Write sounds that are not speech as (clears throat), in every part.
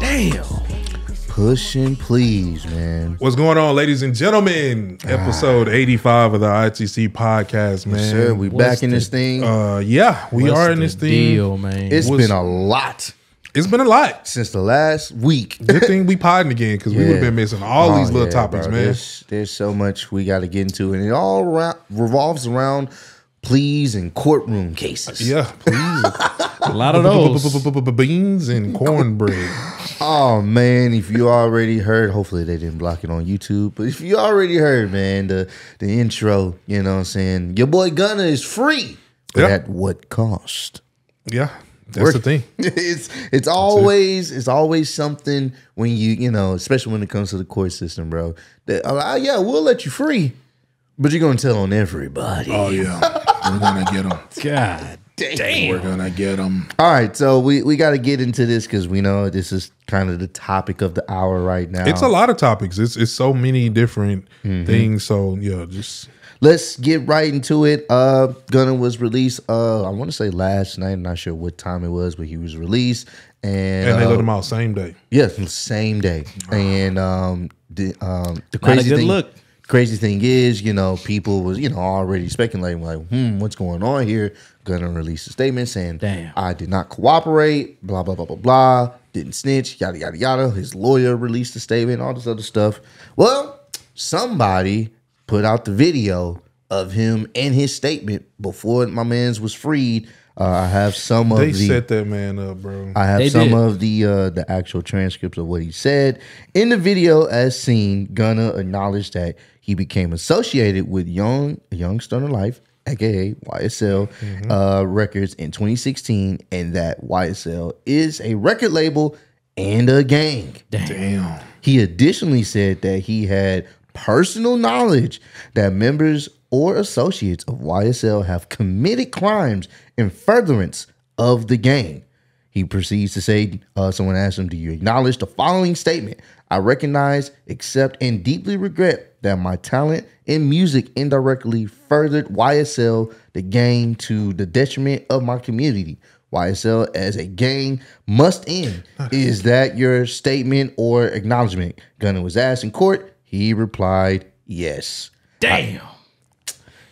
Damn. Push and please, man. What's going on, ladies and gentlemen? Episode 85 of the ITC podcast, man. Sir, we What's back in the- this thing. uh, yeah, we What's are in this thing. deal, man. it's was- been a lot It's been a lot. since the last week. Good thing we (laughs) podding again because we would have been missing all Oh, these little yeah, topics, bro. man. There's, there's so much we got to get into, and it all ra- revolves around pleas and courtroom cases. Yeah, please. (laughs) a lot of those. Beans and cornbread. Oh man, if you already heard, hopefully they didn't block it on YouTube. But if you already heard, man, the the intro, you know what I'm saying? Your boy Gunna is free. But Yep. at what cost? Yeah, that's the thing. (laughs) it's it's always it's always something when you you know especially when it comes to the court system, bro. That uh, yeah, we'll let you free, but you're gonna tell on everybody. Oh yeah, (laughs) we're gonna get them. (laughs) God damn, We're gonna get them. All right, so we we got to get into this because we know this is kind of the topic of the hour right now. It's a lot of topics. It's it's so many different Mm-hmm. things. So yeah, just Let's get right into it. Uh Gunna was released uh I want to say last night, I'm not sure what time it was, but he was released and, and they uh, let him out same day. Yeah, same day. And um the um the Not a crazy good thing look. crazy thing is, you know, people was, you know, already speculating like, hmm, what's going on here? Gonna release a statement saying Damn. I did not cooperate, blah, blah, blah, blah, blah, didn't snitch, yada yada yada. His lawyer released a statement, all this other stuff. Well, somebody put out the video of him and his statement before my man's was freed. Uh, I have some of They the set that man up, bro. I have They some did. of the uh, the actual transcripts of what he said in the video. As seen, Gunna acknowledged that he became associated with Young Young Stoner Life, aka YSL Mm-hmm. uh, Records in 2016, and that YSL is a record label and a gang. Damn. He additionally said that he had personal knowledge that members or associates of YSL have committed crimes in furtherance of the gang. He proceeds to say, uh, someone asked him, Do you acknowledge the following statement? I recognize, accept, and deeply regret that my talent in music indirectly furthered YSL, the gang, to the detriment of my community. YSL as a gang must end. (laughs) Is that your statement or acknowledgement? Gunna was asked in court. He replied, Yes. damn.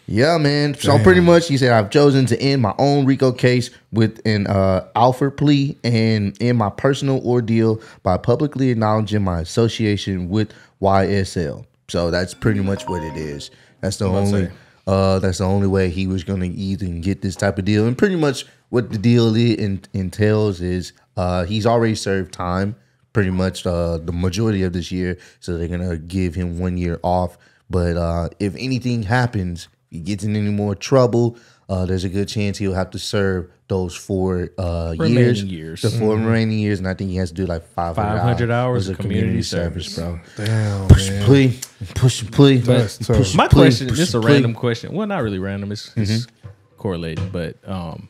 Yeah, man. So pretty much, he said, I've chosen to end my own RICO case with an uh, Alfred plea and end my personal ordeal by publicly acknowledging my association with YSL. So that's pretty much what it is. That's the only. Uh, that's the only way he was gonna even get this type of deal, and pretty much what the deal i- entails is uh, he's already served time, pretty much uh, the majority of this year. So they're gonna give him one year off. But uh, if anything happens, he gets in any more trouble, uh, there's a good chance he'll have to serve those four uh, Remaining years, years. the 4 remaining years, and I think he has to do like 500, 500 hours of of community service. bro. Damn, Push man. and plea, push and plea. That's tough. Push My plea, question, push just a plea. random question. Well, not really random. It's, it's Mm-hmm. correlating, but um,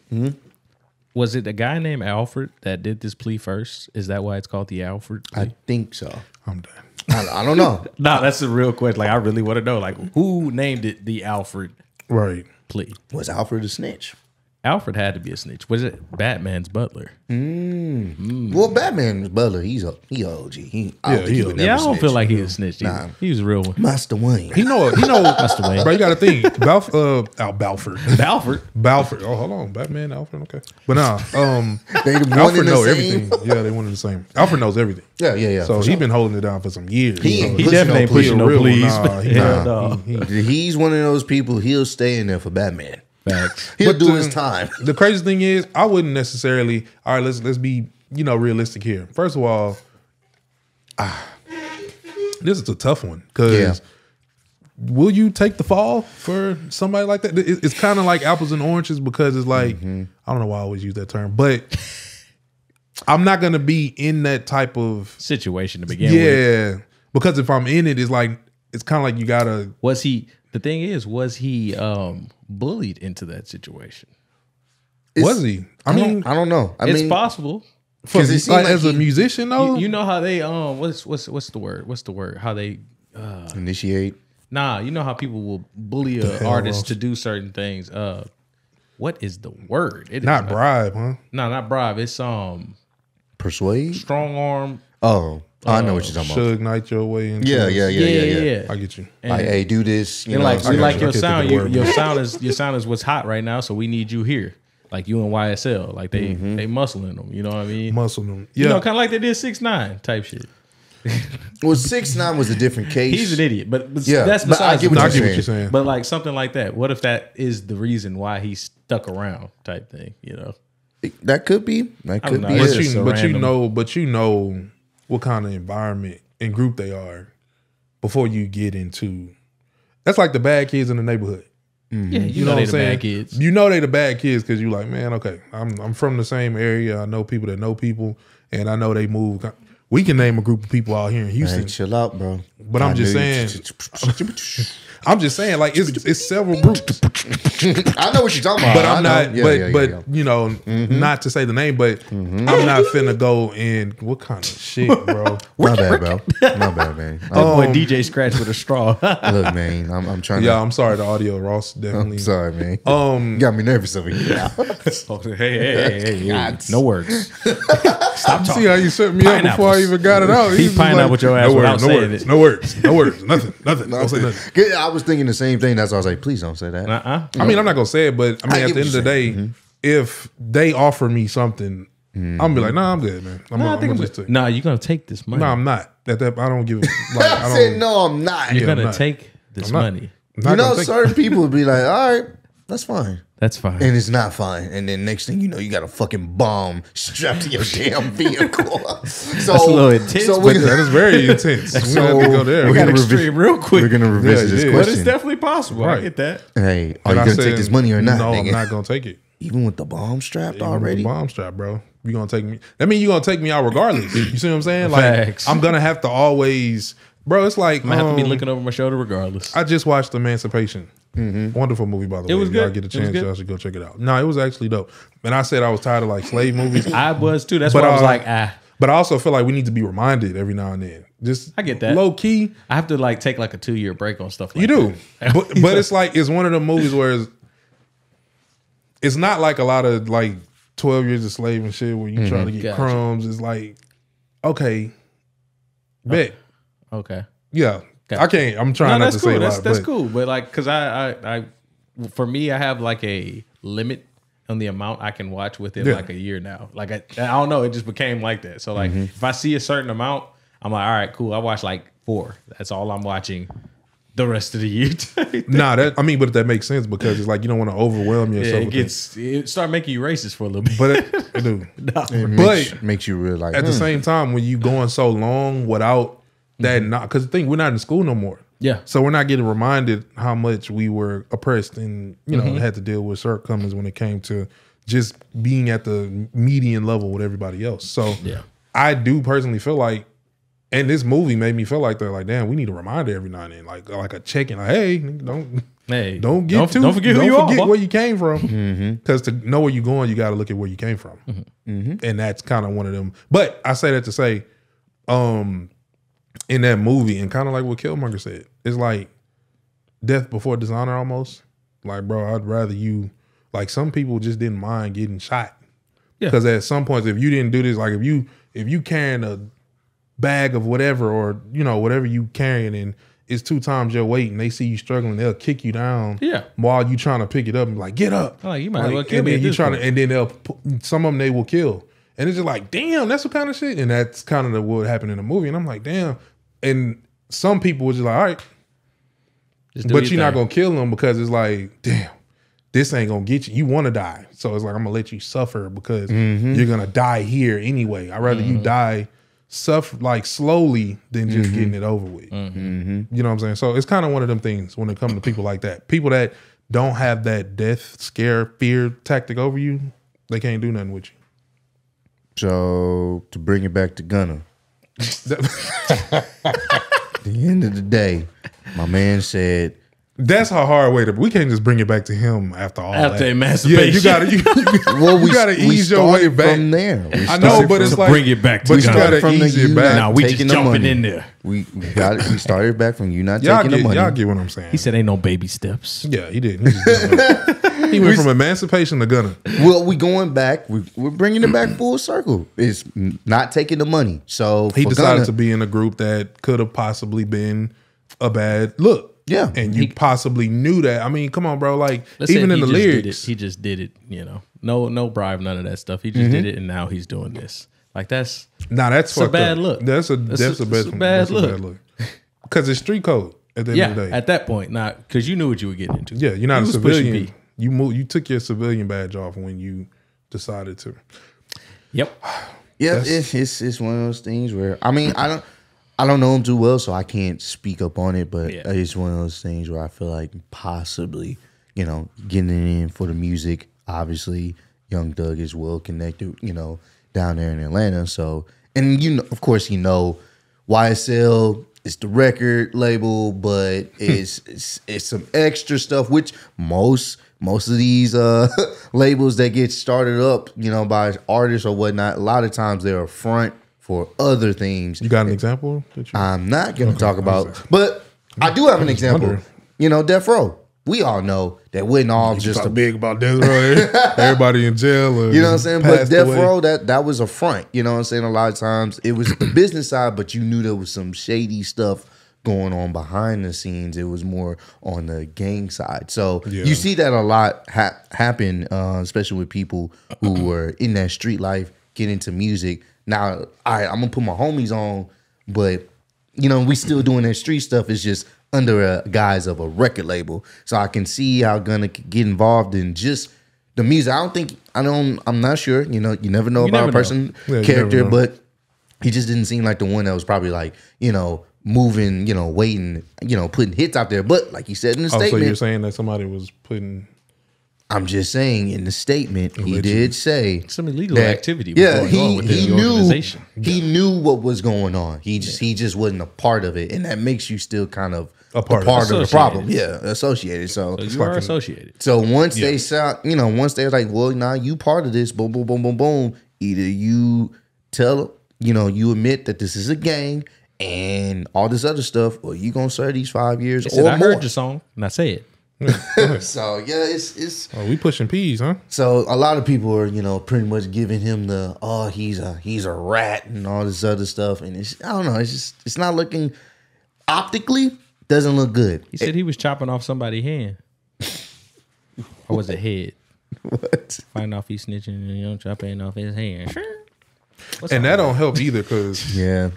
was it a guy named Alfred that did this plea first? Is that why it's called the Alfred? Plea? I think so. I'm done. I, I don't know. (laughs) no, that's a real question. Like, I really want to know, like, who named it the Alfred Right. plea? Was Alfred a snitch? Alfred had to be a snitch. Was it Batman's butler? Well, Batman's Butler. He's a he a OG. He, I don't Yeah, he would never yeah, I don't snitch. feel like he was a snitch. Either. Nah. He was a real one. Master Wayne. He know. He know. (laughs) Master Wayne. bro, you got to think. (laughs) Balf, uh, Al Balford. Alfred. Balford. Oh, hold on. Batman, Alfred. Okay. But nah. Um, (laughs) They the one Alfred and the same. everything. Yeah, they one and the same. Alfred knows everything. Yeah, yeah, yeah. So for he sure. been holding it down for some years. He So ain't He definitely ain't pushing a no real one. Nah, he Hell not. no. He- he- He's one of those people. He'll stay in there for Batman. Facts. He'll But do the- his time. (laughs) The crazy thing is, I wouldn't necessarily. All right, let's let's be you know realistic here. First of all, ah, this is a tough one because Yeah. will you take the fall for somebody like that? It- It's kind of like apples and oranges because it's like Mm-hmm. I don't know why I always use that term, but I'm not gonna be in that type of Situation to begin with. yeah. Because if I'm in it, it's like it's kind of like you gotta. Was he? The thing is, was he um bullied into that situation? was he? I, I mean, don't, I don't know. I it's mean, possible. for, 'cause it like, like as a musician though, You know how they um what's what's what's the word? What's the word? How they uh Initiate. Nah, you know how people will bully a hell, artist Ross? to do certain things. Uh, what is the word? It is Not bribe, huh? No, not bribe. It's um Persuade. strong arm. Oh, I know what you're talking about. Should ignite your way into Yeah, this. yeah, yeah, yeah, yeah. I get you. Like, hey, do this. You And know, like I we got like you. your I can't sound. think Your, of the your word. sound is your sound is what's hot right now. So we need you here. Like you and YSL. Like they Mm-hmm. they muscling them. You know what I mean? Muscle them. You Yeah. know, kind of like they did six nine type shit. (laughs) Well, six nine was a different (laughs) case. He's an idiot, but, but Yeah, that's but I besides. get the what I you're get what you're saying. But like something like that. What if that is the reason why he stuck around? Type thing. You know. That could be. That could don't be. but it. you, a but you random- know, but you know what kind of environment and group they are before you get into. That's like the bad kids in the neighborhood. Mm-hmm. Yeah, you, You know, know, they what I'm the saying? bad kids. You know they the bad kids because you like, man, okay, I'm I'm from the same area. I know people that know people, and I know they move. We can name a group of people out here in Houston. Hey, chill out, bro. But I'm just saying- you- (laughs) (laughs) I'm just saying, like it's it's several groups. I know what you're talking about. but I I'm not. Yeah, but yeah, yeah, but yeah. you know, not to say the name, but I'm not finna go and what kind of shit, bro? (laughs) my bad, bro. My bad, man. (laughs) That boy Um, DJ Scratch with a straw. (laughs) Look, man, I'm, I'm trying yeah, to. I'm sorry. The audio, Ross, definitely. I'm sorry, man. Um, You got me nervous over here. now. hey, hey, hey, hey, hey. No words. Stop talking. see how you set me up before I even got it out. He He's just pineappled your ass no without words, no saying words, it. no words, no words, nothing, nothing. Don't say nothing. I was thinking the same thing. That's why I was like, please don't say that. Uh-uh. I mean, I'm not gonna say it, but I mean, I at the end of the day, you're if they offer me something, I'm gonna be like, nah, I'm good, man. I'm, Nah, I gonna, I'm think gonna I'm just take. nah, you're gonna take this money. No, I'm not. That, that I don't give it. Like, (laughs) I I don't. said, no, I'm not. you're Yeah, gonna not. take this I'm not. money. Not you know, gonna take it. certain people would be like, all right, that's fine. That's fine. And it's not fine. And then next thing you know, you got a fucking bomb (laughs) strapped to your damn vehicle. (laughs) so, That's a little intense, So but we're That gonna, very intense. (laughs) we So, have to go there. we we gotta revi- extreme real quick. we're going to revisit Yeah, this yeah. but it's definitely possible. I get that. hey, are And you I going to said, take this money or not? No, nigga? I'm not gonna take it. Even with the bomb strapped Even already? bomb strap, bro. You gonna take me? That mean you gonna take me out regardless. you see what I'm saying? Like Facts. I'm gonna have to always, bro. It's like I might have to be um, looking over my shoulder regardless. I just watched Emancipation. Wonderful movie, by the way. was If y'all good. get a It was chance, good. y'all should go check it out. No, it was actually dope. And I said I was tired of like slave movies, (laughs) I was too. That's But, why I was uh, like, ah. but I also feel like we need to be reminded every now and then. Just I get that. low key. I have to like take like a two year break on stuff. Like You do, that. but, (laughs) but it's like it's one of the movies where it's, it's not like a lot of like Twelve Years a Slave and shit where you try to get Gotcha. crumbs. It's like okay, bet okay. yeah. Gotcha. I can't. I'm trying No, not that's to say cool. a That's lot, that's but cool. But like, cause I, I, I, for me, I have like a limit on the amount I can watch within Yeah. like a year now. Like I, I don't know, it just became like that. So like, Mm-hmm. if I see a certain amount, I'm like, all right, cool. I watch like four. That's all I'm watching the rest of the year. (laughs) Nah, that I mean, but that makes sense because it's like you don't want to overwhelm yourself. yeah, yourself. it gets it start making you racist for a little bit. but it, (laughs) it do. It makes, But makes you realize. at the hmm, same time, when you going so long without that, not because the thing we're not in school no more. Yeah. So we're not getting reminded how much we were oppressed and you Mm-hmm. know had to deal with shortcomings when it came to just being at the median level with everybody else. So Yeah. I do personally feel like, and this movie made me feel like they're like, damn, we need a reminder every now and then, like like a check in, like, hey, don't hey, don't get don't, too don't forget who don't you forget are. where you came from Mm-hmm. because to know where you're going you got to look at where you came from and that's kind of one of them but i say that to say um in that movie and kind of like what killmonger said it's like death before dishonor almost. Like bro i'd rather you like some people just didn't mind getting shot. Yeah. because at some points if you didn't do this like if you if you carrying a bag of whatever or you know whatever you carrying and it's two times your weight and they see you struggling they'll kick you down Yeah. while you trying to pick it up and be like get up. Like, you might as well kill and me then you trying to and then they'll some of them they will kill and it's just like damn that's what kind of shit. And that's kind of the, what happened in the movie. And I'm like damn. And some people were just like all right Just but your you're not gonna kill them because it's like damn this ain't gonna get you. You want to die. So it's like I'm gonna let you suffer because Mm-hmm. you're gonna die here anyway. I'd rather you die suffer like slowly than just Mm-hmm. getting it over with. You know what I'm saying? So it's kind of one of them things when it comes to people like that. People that don't have that death scare fear tactic over you they can't do nothing with you So to bring it back to Gunna, (laughs) the end of the day, my man said That's a hard way to. We can't just bring it back to him after all After that. emancipation. Yeah, you gotta. You, (laughs) you, Well, you we gotta ease your way back from there. We I know, but it's like bring it back to But you gotta From the ease it you back. Nah, we just taking the jumping in there. We, we got it. We started back from you not Y'all taking get, the money. y'all get what I'm saying. He said, "Ain't no baby steps." yeah, he did. He, just did. (laughs) He went from emancipation to Gunna. Well, we going back. We, we're bringing it back (clears throat) full circle. It's not taking the money. So He decided Gunna- to be in a group that could have possibly been a bad look. Yeah. and you possibly knew that. I mean, come on, bro. Like even in the he just did lyrics, he just did it. You know, no, no bribe, none of that stuff. He just Mm-hmm. did it, and now he's doing this. Like that's nah, that's a bad up. look. That's a That's that's, a- a, bad, a bad that's a look. bad look. Because it's street code at the end yeah. of the day. At that point, not because you knew what you were getting into. yeah, you're not He a was civilian. P. You move. You took your civilian badge off when you decided to. Yep. Yeah, it's, it's it's one of those things where I mean I don't I don't know him too well, so I can't speak up on it. But Yeah. it's one of those things where I feel like possibly you know getting in for the music. Obviously, Young Thug is well connected, you know, down there in Atlanta. So and you know, of course, you know, YSL is the record label, but hmm. it's it's, it's some extra stuff which most most of these uh (laughs) labels that get started up, you know, by artists or whatnot, a lot of times they're a front for other things. You got an example? That you, I'm not gonna talk about, but I do have an example. wondering. You know, Death Row. We all know that wasn't all just a big about Death Row. (laughs) Everybody in jail. Or you know what I'm saying? But Death away. Row, that that was a front. You know what I'm saying? A lot of times it was the business side, but you knew there was some shady stuff going on behind the scenes. It was more on the gang side. So Yeah. you see that a lot ha- happen, uh, especially with people who (clears throat) were in that street life, get into music. Now, right, I'm Gunna put my homies on, but you know, we still doing that street stuff. It's just under a guise of a record label. So I can see how gonna get involved in just the music. I don't think I don't. I'm not sure. You know, you never know You about never a person Yeah, character, but he just didn't seem like the one that was probably like you know moving, you know, waiting, you know, putting hits out there. But like you said in the Oh, so statement, you're saying that somebody was putting? I'm just saying in the statement he did say Some illegal that- activity was Yeah, going he on within he the knew organization. he knew what was going on. He just he just wasn't a part of it, and that makes you still kind of A part of part it. of the problem. Yeah, associated. So So you are associated. so once they Yeah. sound, you know, once they're like, well, now you part of this, boom, boom, boom, boom, boom. Either you tell, you know, you admit that this is a gang and all this other stuff, or you gonna serve these five years He said, or "I more. heard your song, and I say it." (laughs) (laughs) So yeah, it's it's Oh, we pushing peas, huh? so a lot of people are, you know, pretty much giving him the oh he's a he's a rat and all this other stuff, and it's I don't know, it's just it's not looking optically doesn't look good. He said he was chopping off somebody's hand, (laughs) or was it head? What? Find off he's snitching and you know chopping off his hand. What's And up? that don't help either because Yeah.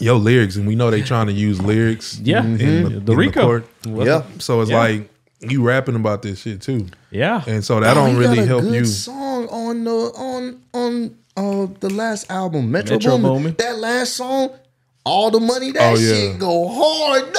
Yo lyrics, and we know they trying to use lyrics. Yeah. in Mhm. The in Rico. court. Yeah. So it's Yeah. like you rapping about this shit too, yeah, and so that Oh, don't really got a help good you. Song on the on on uh the last album, Metro, Metro Boomin. Boomin. That last song, all the money, that Oh, yeah. shit go hard.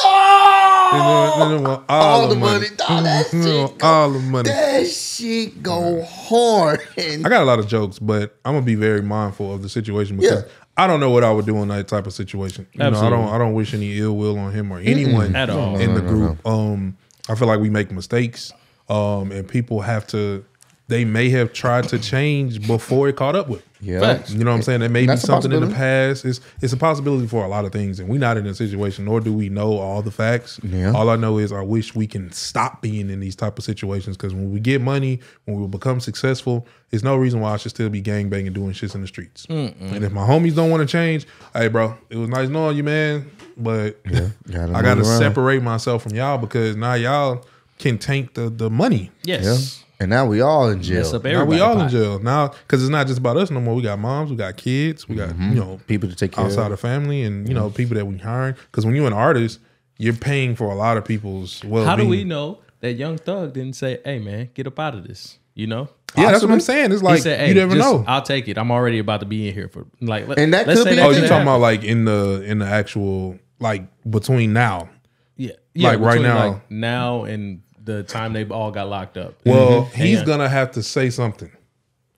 No, All, the money, dog, that shit go- all the money. that shit go hard. And I got a lot of jokes, but I'm gonna be very mindful of the situation because Yeah. I don't know what I would do in that type of situation. You know, I don't I don't wish any ill will on him or anyone At all. in the No, no, group. Um, I feel like we make mistakes, um, and people have to. They may have tried to change before it caught up with. Yeah, Facts. You know what I'm saying? There may And be something in the past. It's it's a possibility for a lot of things, and we're not in a situation, nor do we know all the facts. Yeah. All I know is I wish we can stop being in these type of situations because when we get money, when we become successful, there's no reason why I should still be gang banging doing shits in the streets. And if my homies don't want to change, hey bro, it was nice knowing you, man, but gotta (laughs) I got to separate myself from y'all because now y'all can tank the the money. yes. yeah. And now we all in jail. Mess up Now we all in jail now because it's not just about us no more. We got moms, we got kids, we got Mm-hmm. you know People to take care outside of. of family, and you know people that we hiring. Because when you're an artist, you're paying for a lot of people's well. How do we know that Young Thug didn't say, "Hey man, get up out of this"? You know. Yeah, that's what I'm saying. It's He like said, hey, you never just- know. I'll take it. I'm already about to be in here for like. Let, And that let's could say be- oh, you talking happen. about like in the in the actual like between now? yeah, yeah, like, right now? like, now and the time they all got locked up. Well, Mm-hmm. he's And- gonna have to say something.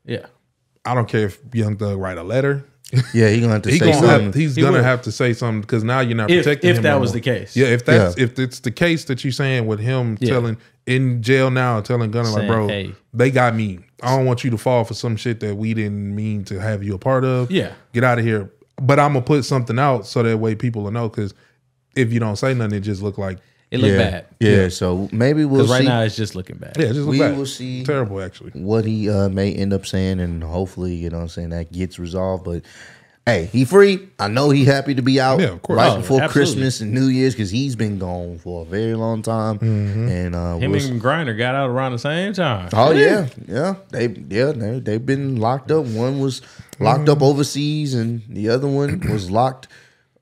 yeah, I don't care if Young Thug write a letter. (laughs) Yeah, he gonna have to He say gonna something. have, he's He gonna will. have to say something because now you're not If- protecting if him. that no was more. the case. Yeah, if that's Yeah. if it's the case that you're saying with him Yeah. telling in jail now, telling Gunna like, bro, hey. they got me. I don't want you to fall for some shit that we didn't mean to have you a part of. Yeah. get out of here. But I'm gonna put something out so that way people will know. Because if you don't say nothing, it just look like It looked yeah. bad. Yeah, so maybe we'll Because right now it's just looking bad. yeah, it just look We bad. will see. terrible actually. what he uh, may end up saying, and hopefully, you know, what I'm saying that gets resolved. But hey, he free. I know he happy to be out Yeah, of course. right Oh, before absolutely. Christmas and New Year's because he's been gone for a very long time. Mm-hmm. And uh, Him we'll and Griner got out around the same time. Oh yeah, yeah. They yeah they they've been locked up. One was locked up overseas, and the other one was locked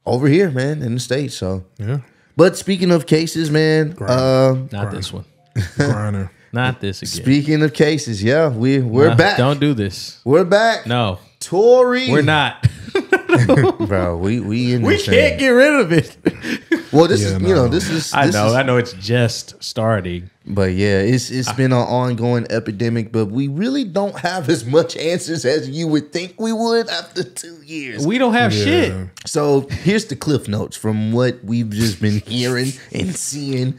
over here, man, in the states. So, Yeah, but speaking of cases, man. Uh, Not this one. Griner. (laughs) Not this again. speaking of cases, yeah, we we're Nah, back. Don't do this. we're back. No, Tory, we're not. (laughs) (laughs) bro. We we in we this can't thing. get rid of it. Well, this Yeah, is you know this is I this know. is- I know it's just starting. But yeah, it's it's been an ongoing epidemic, but we really don't have as much answers as you would think we would after two years. We don't have Yeah. shit. So here's the cliff notes from what we've just been hearing and seeing.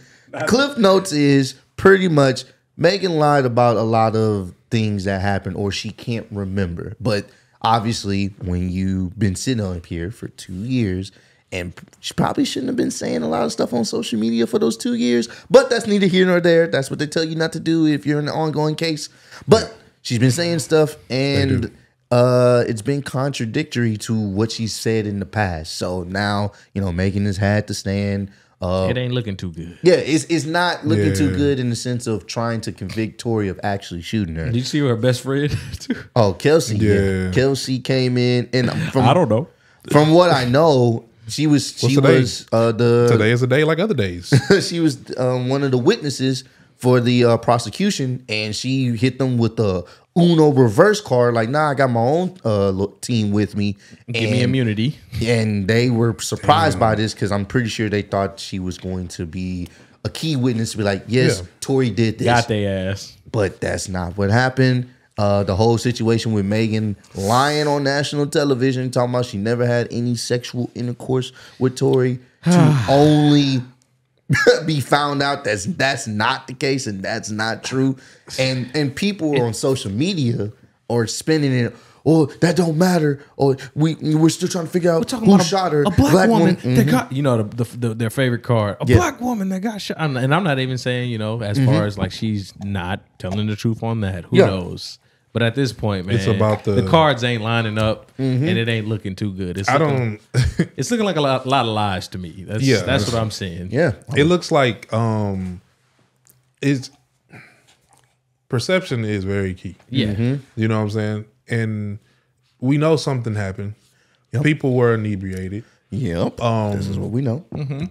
Cliff notes is pretty much Megan lied about a lot of things that happened or she can't remember. But obviously, when you've been sitting up here for two years, and she probably shouldn't have been saying a lot of stuff on social media for those two years, but that's neither here nor there. That's what they tell you not to do if you're in an ongoing case. But she's been saying stuff and uh it's been contradictory to what she said in the past. So now, you know, Megan has had to stand. Uh It ain't looking too good. yeah, it's it's not looking too good in the sense of trying to convict Tory of actually shooting her. Did you see her best friend? too? (laughs) Oh, Kelsey. Yeah. Yeah. Kelsey came in and from I don't know. from what I know, she was she today? was uh the Today is a day like other days. (laughs) she was um, one of the witnesses for the uh, prosecution, and she hit them with the Uno reverse card. Like, nah, I got my own uh, team with me. Give me immunity. and they were surprised by this because I'm pretty sure they thought she was going to be a key witness to be like, yes, Yeah. Tory did this, Got their ass. but that's not what happened. Uh, the whole situation with Megan lying on national television, talking about she never had any sexual intercourse with Tory, to (sighs) only (laughs) be found out that's that's not the case and that's not true. And and people on social media are spinning it. Oh, that don't matter. Or we we're still trying to figure out who about shot her. A black, woman, Mhm. that got you know the, the, the their favorite card. A Yeah. black woman that got shot, and and I'm not even saying you know as far as like she's not telling the truth on that. Who Yeah. knows? But at this point, man, It's about the- cards ain't lining up, and it ain't looking too good. It's I looking, don't. (laughs) It's looking like a lot, lot of lies to me. That's Yeah, that's that's- what I'm seeing. Yeah. it looks like um, it's perception is very key. Yeah. You know what I'm saying? And we know something happened. People were inebriated. Yep. this is what we know.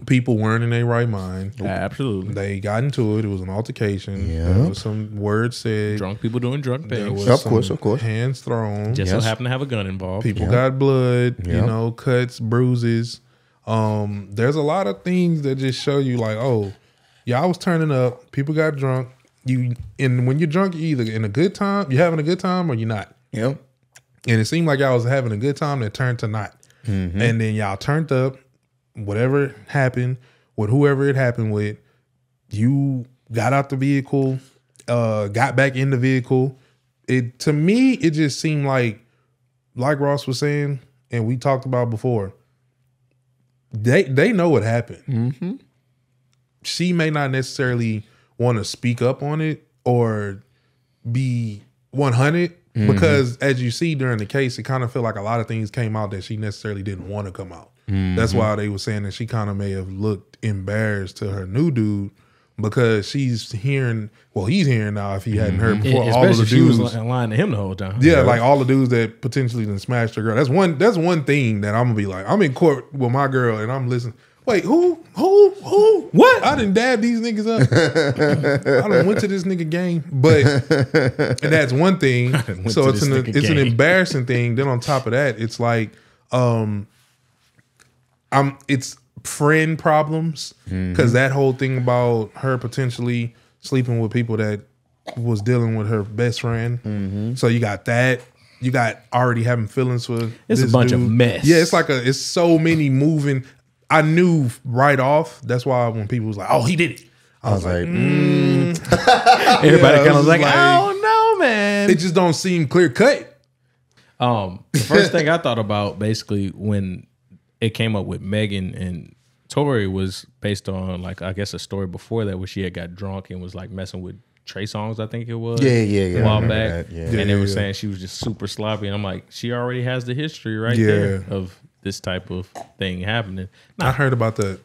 People weren't in their right mind. Absolutely. They got into it. It was an altercation. Yeah. There was some words said. Drunk people doing drunk There things. was Of some course, of course. Hands thrown. Just Yes. so happen to have a gun involved. People got blood. Yeah. You know, cuts, bruises. Um, there's a lot of things that just show you like, oh, yeah, I was turning up. People got drunk. You and when you're drunk, you're either in a good time, you're having a good time, or you're not. Yep. And it seemed like y'all was having a good time that turned to not. Mm-hmm. And then y'all turned up, whatever happened with whoever it happened with, you got out the vehicle, uh, got back in the vehicle. It to me, it just seemed like, like Ross was saying, and we talked about before. They they know what happened. Mm-hmm. She may not necessarily want to speak up on it or be 100 Mm-hmm. because as you see during the case it kind of felt like a lot of things came out that she necessarily didn't want to come out that's Mm-hmm. why they were saying that she kind of may have looked embarrassed to her new dude because she's hearing well he's hearing now if he hadn't heard before all of the if she was dudes li- lying to him the whole time. yeah, like all the dudes that potentially done smashed her girl. That's one. That's one thing that I'm gonna be like. I'm in court with my girl and I'm listening. Wait, who? Who? Who? What? I didn't dab these niggas up. I done went to this nigga game, but (laughs) and that's one thing. So it's an it's an embarrassing thing. Then on top of that, it's like, um, I'm it's friend problems because that whole thing about her potentially sleeping with people that was dealing with her best friend. So you got that. you got already having feelings for. It's a bunch of mess. Yeah, it's like a. It's so many moving. I knew right off. That's why when people was like, "Oh, he did it," I was like, mm (laughs) Everybody Yeah, kind of was was like, like- "Oh no, man!" it just don't seem clear cut. Um, the first thing I thought about basically when it came up with Megan and Tory was based on like I guess a story before that where she had got drunk and was like messing with Trey Songz, I think it was. Yeah, yeah, yeah, A while back. that, yeah. And Yeah, they were yeah. saying she was just super sloppy. And I'm like, she already has the history right Yeah. there of this type of thing happening. I heard about that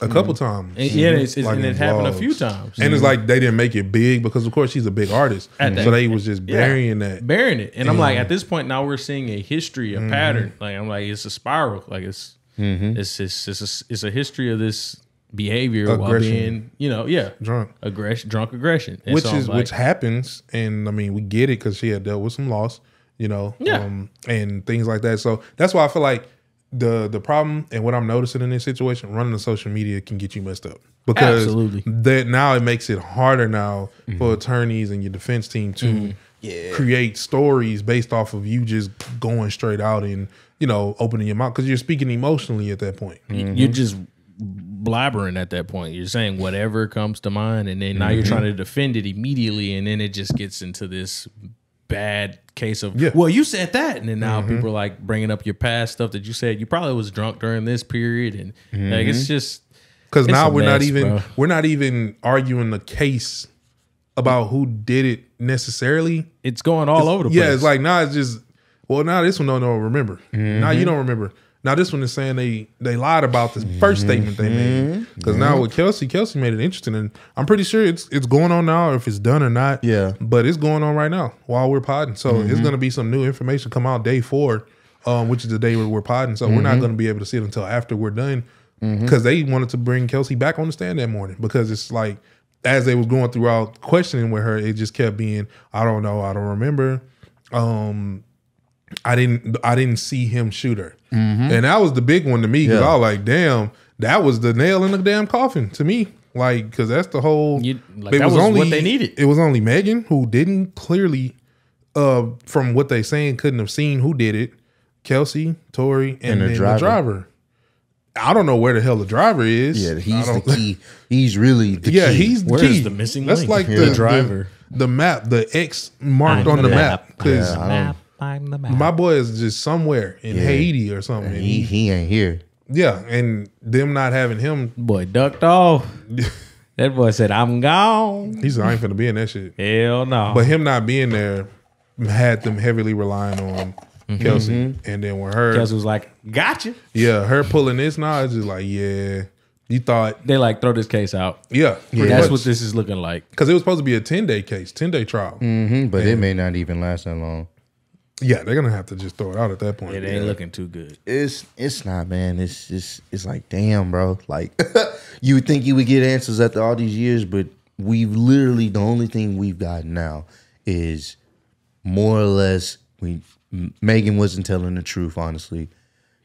a couple mm. times. And, yeah, it's, it's, Like and it happened a few times. And it's mm. like they didn't make it big because of course she's a big artist. At that- so they was just Yeah. burying that. burying it. And I'm like, at this point now we're seeing a history, a pattern. Mm-hmm. Like I'm like, it's a spiral. Like it's mm-hmm. it's it's it's a, it's a history of this behavior while Aggression. being, you know, yeah, Drunk. aggression, drunk aggression, And which so is like, which happens and i mean we get it because she had dealt with some loss you know Yeah. um, and things like that so that's why i feel like the the problem and what i'm noticing in this situation running the social media can get you messed up. Because Absolutely. that now it makes it harder now mm-hmm. for attorneys and your defense team to mm-hmm. create stories based off of you just going straight out and you know opening your mouth because you're speaking emotionally at that point. You're just blabbering at that point. You're saying whatever comes to mind, and then now you're mm-hmm. trying to defend it immediately, and then it just gets into this bad case of Yeah. well, you said that, and then now mm-hmm. people are like bringing up your past stuff that you said. You probably was drunk during this period, and like it's mm-hmm. just Because now we're not even bro. we're not even arguing the case about who did it necessarily. it's going all over the place. Yeah, it's like now it's just well now this one don't remember. Now you don't remember. Mm-hmm. Now this one is saying they they lied about this first mm-hmm. statement they made. Mm-hmm. Because now with Kelsey, Kelsey made it interesting, and I'm pretty sure it's it's going on now, or if it's done or not. Yeah. but it's going on right now while we're podding. So it's mm-hmm. going to be some new information come out day four, um, which is the day where we're podding. So we're not going to be able to see it until after we're done, because they wanted to bring Kelsey back on the stand that morning because it's like as they was going throughout questioning with her, it just kept being I don't know, I don't remember. Um, I didn't I didn't see him shoot her, and that was the big one to me because Yeah. I was like, damn, that was the nail in the damn coffin to me. Like, because that's the whole. You- like, that was what they needed. It was only Megan who didn't clearly, uh, from what they saying, couldn't have seen who did it. Kelsey, Tory, and, And the then the driver. driver. I don't know where the hell the driver is. yeah, he's the key. (laughs) He's really the Yeah, key. he's the Where is key. the missing That's link? like Yeah. the, The driver. the, the map, the X marked on the the map. map. Because Yeah, I don't- I'm the man. my boy is just somewhere in Yeah. Haiti or something. and he he- he ain't here. yeah, and them not having him, boy ducked off. (laughs) that boy said, "I'm gone." he said, I ain't finna be in that shit. Hell no. But him not being there had them heavily relying on Kelsey. And then with her, Kelsey was like, "Gotcha." yeah, her pulling this now, it's just like, yeah, you thought, They like throw this case out. yeah, yeah. That's what this is looking like. Because it was supposed to be a 10 day case, 10 day trial. hmm but it may not even last that long. Yeah, they're going to have to just throw it out at that point. It ain't looking too good. It's it's not, man. It's just it's like, damn, bro. Like (laughs) you would think you would get answers after all these years, but we've literally the only thing we've got now is more or less we Megan wasn't telling the truth, honestly.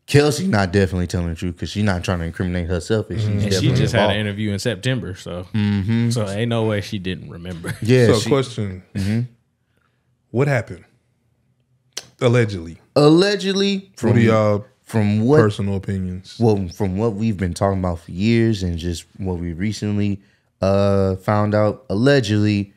Kelsey not definitely telling the truth because she's not trying to incriminate herself. And, she's And she definitely just had an interview in September, so so ain't no way she didn't remember. Yeah, so, she- question Mm-hmm. What happened? Allegedly. allegedly from are y'all from what personal opinions? well from what we've been talking about for years and just what we recently uh found out allegedly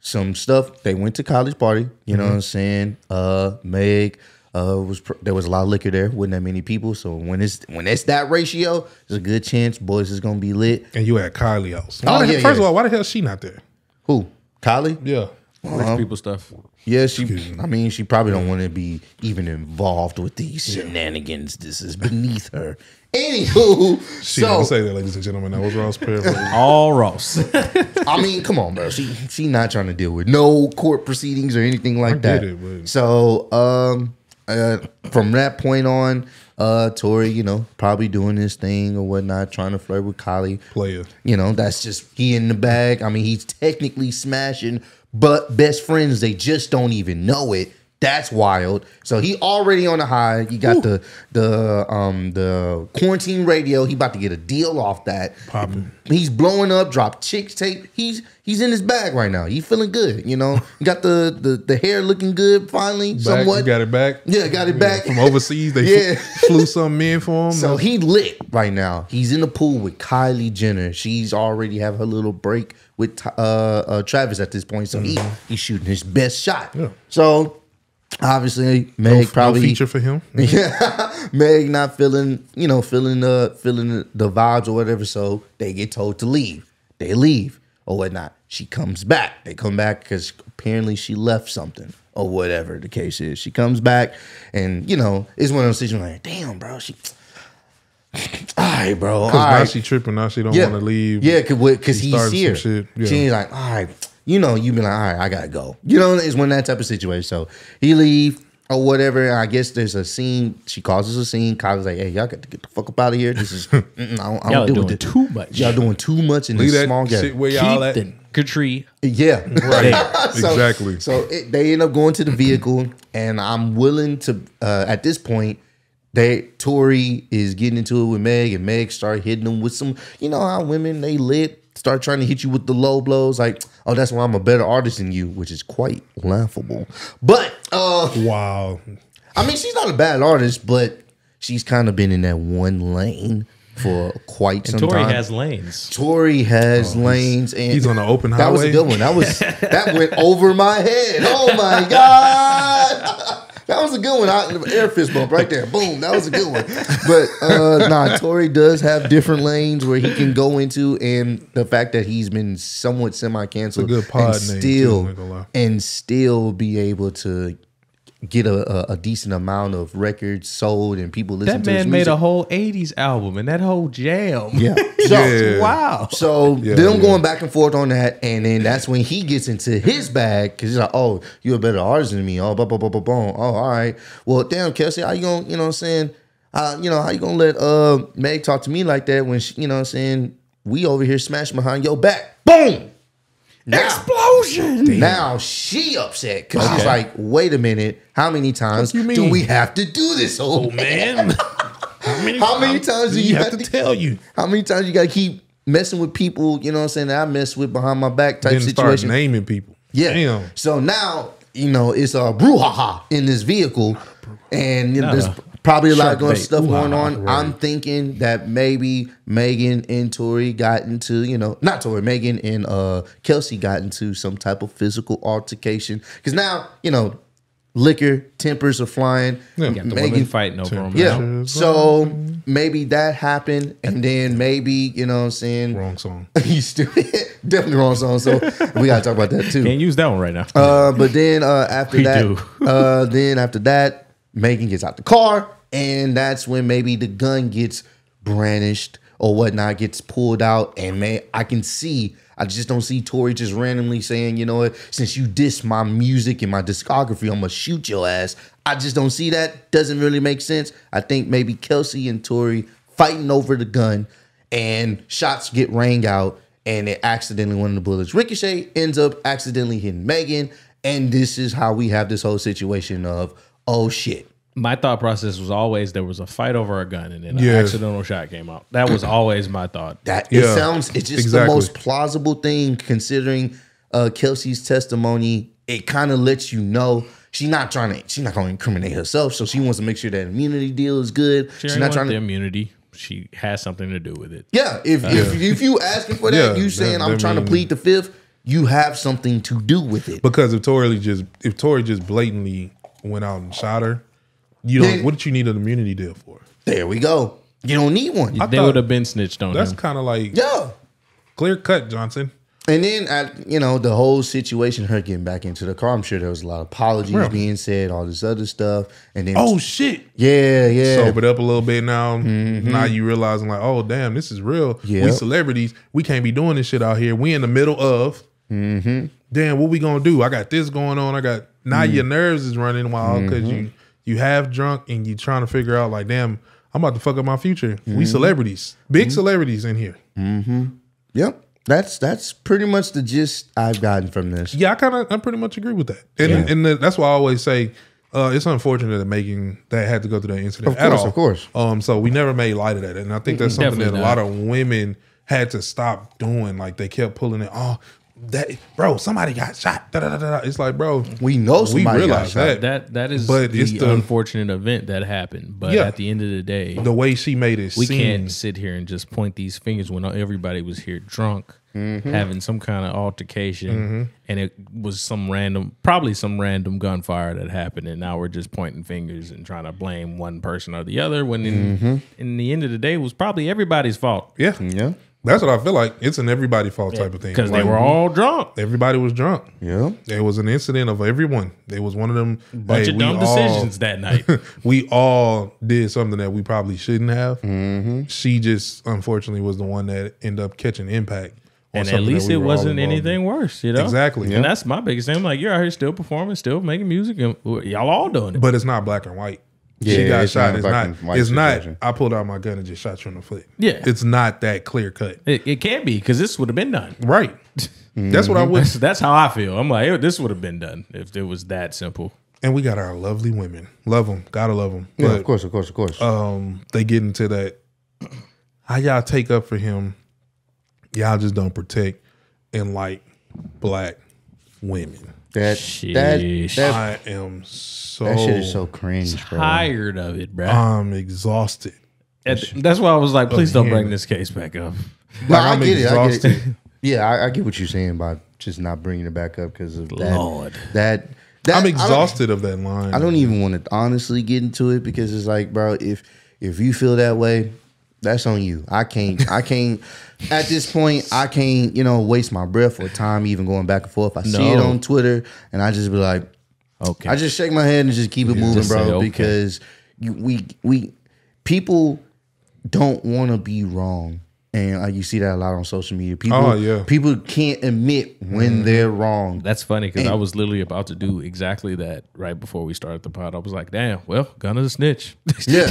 some stuff they went to college party you know what i'm saying uh meg uh was pr- there was a lot of liquor there wasn't that many people so when it's when it's that ratio there's a good chance boys is gonna be lit And you at Kylie house. Why Oh, hell- yeah, First yeah. of all, why the hell is she not there? who kylie Yeah. Rich people stuff. yeah she i mean she probably don't want to be even involved with these shenanigans this is beneath her anywho (laughs) She so didn't say that, ladies and gentlemen. That was Ross paraphrase. (laughs) All Ross. I mean, come on, bro. She she not trying to deal with no court proceedings or anything like get that. it, but- So, um, uh, from that point on, uh, Tory, you know, probably doing his thing or whatnot, trying to flirt with Kylie. Player. You know, that's just he in the bag. I mean, he's technically smashing, but best friends they just don't even know it That's wild. So he already on the high. You got the the um the quarantine radio. He about to get a deal off that. Popping. He's blowing up. Drop chicks tape. He's he's in his bag right now. He's feeling good. You know, he got the the the hair looking good finally. Back, somewhat. got it back. Yeah, got it back. from overseas. They (laughs) Yeah. flew something in for him. So he lit right now. He's in the pool with Kylie Jenner. She's already have her little break with uh, uh, Travis at this point. So he he's shooting his best shot. Yeah. So obviously Meg no, probably no feature for him. (laughs) Yeah, Meg not feeling you know feeling the feeling the, vibes or whatever. So they get told to leave. They leave or whatnot. She comes back. They come back because apparently she left something or whatever the case is. She comes back and you know it's one of those situations like, damn, bro, she. (sniffs) All right, bro. Because now right. she tripping. Now she don't want to leave. Yeah, because he's here. shit, yeah. She's like, all right, you know, you been like, all right, I gotta go. You know, it's when that type of situation. So he leave or whatever. I guess there's a scene. She causes a scene. Kyle's like, hey, y'all got to get the fuck up out of here. This is, (laughs) I don't, I don't deal doing with it. too much. Y'all doing too much in Leave this that small shit game. where y'all at. Keep the Katrie. Yeah, Right. (laughs) So- Exactly. So it, they end up going to the vehicle, and I'm willing to. Uh, at this point, they Tory is getting into it with Meg, and Meg start hitting them with some. You know how women they lit start trying to hit you with the low blows, like, oh, that's why I'm a better artist than you, which is quite laughable. But uh, Wow. I mean, she's not a bad artist, but she's kind of been in that one lane for quite And some Tory time. has lanes. Tory has lanes, and Oh, he's on the open highway. That was a good one. That was (laughs) that went over my head. Oh my god, (laughs) that was a good one. I, air fist bump right there. Boom. That was a good one. But uh, nah, Tory does have different lanes where he can go into, and the fact that he's been somewhat semi canceled, good pod and too, still lie. and still be able to. Get a, a, a decent amount of records sold and people listen That to his man made a whole 80s album and that whole jam. yeah. (laughs) So, Yeah. Wow. so Yeah, them yeah. going back and forth on that, and then that's when he gets into his bag because he's like, "Oh, you're a better artist than me." Oh, blah, blah, blah, blah, blah. Oh, all right. Well, damn, Kelsey, how you gonna, you know, what I'm saying, uh, you know, how you gonna let uh Meg talk to me like that when she, you know, what I'm saying we over here smashing behind your back? Boom. Now, Explosion. now she upset because she's like, "Wait a minute, how many times do we have to do this, old man? (laughs) How many, How many times do you have have to to- tell you? How many times you gotta keep messing with people, you know what I'm saying, that I mess with behind my back type Then start situation? naming people. Yeah. Damn. So now, you know, it's a brouhaha in this vehicle. And you know, there's Nah. Probably a lot of going bait. stuff going Ooh-ha-ha. on. I'm thinking that maybe Megan and Tory got into, you know, not Tory, Megan and uh Kelsey got into some type of physical altercation. Because now, you know, liquor, tempers are flying. Yeah. Got the Megan women fighting over him. yeah. So maybe that happened, and then maybe you know what I'm saying. Wrong song. (laughs) you stupid. (laughs) Definitely wrong song. So we gotta talk about that too. Can't use that one right now. Uh, but then uh, after We that, do. uh, then after that, Megan gets out the car, and that's when maybe the gun gets brandished or whatnot, gets pulled out, and man, I can see. I just don't see Tory just randomly saying, you know what, since you diss my music and my discography, I'm gonna shoot your ass. I just don't see that. Doesn't really make sense. I think maybe Kelsey and Tory fighting over the gun, and shots get rang out, and it accidentally one of the bullets ricochet ends up accidentally hitting Megan, and this is how we have this whole situation of oh shit. My thought process was always there was a fight over a gun and then an accidental shot came out. That was always my thought. That it sounds it's just exactly. the most plausible thing considering uh Kelsey's testimony. It kind of lets you know she's not trying to she's not going to incriminate herself, so she wants to make sure that immunity deal is good. She she's didn't not want trying the to immunity. She has something to do with it. Yeah, if if, if you asking for that, Yeah, you that- saying I'm that trying to plead the fifth, you have something to do with it. Because if Tory just if Tory just blatantly went out and shot her, you don't. Then- what did you need an immunity deal for? There we go. You don't need one. they thought- would have been snitched on That's him. kind of like yeah. clear cut, Johnson. And then at you know the whole situation, her getting back into the car. I'm sure there was a lot of apologies Yeah. being said, all this other stuff, and then Oh shit. yeah, yeah, Sobered up a little bit now. Mm-hmm. Now you realizing like, oh damn, this is real. Yeah. We celebrities. We can't be doing this shit out here. We in the middle of. Mm-hmm. Damn, what we gonna do? I got this going on. I got now mm. your nerves is running wild because you mm-hmm. You have drunk and you trying to figure out like, damn, I'm about to fuck up my future. We celebrities, big celebrities in here. yep. That's that's pretty much the gist I've gotten from this. Yeah, I kind of, I pretty much agree with that, and and the, that's why I always say uh, it's unfortunate that making that had to go through that incident. Of at course, all. of course. Um, so we never made light of that, and I think that's something that Definitely a lot of women had to stop doing. Like they kept pulling it. Oh, that bro, somebody got shot. Da, da, da, da. It's like, bro, We know we somebody got realize shot. that. That that is But the, it's the- unfortunate event that happened. But Yeah. at the end of the day, the way she made it we seem. can't sit here and just point these fingers when everybody was here drunk, Mm-hmm. having some kind of altercation, and it was some random, probably some random gunfire that happened, and now we're just pointing fingers and trying to blame one person or the other. When in, Mm-hmm. in the end of the day, it was probably everybody's fault Yeah, Yeah. That's what I feel like. It's an everybody fault type of thing because Like, they were all drunk. Everybody was drunk. Yeah. There was an incident of everyone. It was one of them Bunch hey, of dumb all- decisions that (laughs) night. we all did something that we probably shouldn't have. Mm-hmm. She just unfortunately was the one that ended up catching impact. and at least we it wasn't involved in. anything worse, you know. Exactly. And that's my biggest thing. I'm like, you're out here still performing, still making music, and y'all all doing it. But it's not black and white. Yeah, she got it's shot. not It's not. and white It's not. I pulled out my gun and just shot you in the foot. Yeah. it's not that clear cut. It, it can't be because this would have been done. Right. That's what I would. That's, that's how I feel. I'm like, this would have been done if it was that simple. And we got our lovely women. Love them. Gotta love them. Yeah, But of course, of course, of course. um, they get into that. How y'all take up for him? Y'all just don't protect and like black women. That Sheesh. that that, I am so. that shit is so cringe, bro. Tired of it, bro. I'm exhausted. that's why I was like, please don't hearing bring this case back up. No, Like, I I'm get it. I get it. (laughs) Yeah, I, I get what you're saying about just not bringing it back up because of that. Lord. That, that I'm exhausted of that line. I don't even want to honestly get into it because it's like, bro, if if you feel that way, that's on you. I can't. I can't. At this point, I can't. You know, waste my breath or time even going back and forth. I see it on Twitter, and I just be like, Okay. I just shake my head and just keep it moving, bro. say, okay. Because you, we we people don't want to be wrong, and uh, you see that a lot on social media. People, Oh, yeah. people can't admit when they're wrong. That's funny because I was literally about to do exactly that right before we started the pod. I was like, "Damn, well, Gunna's a snitch." (laughs) Yeah.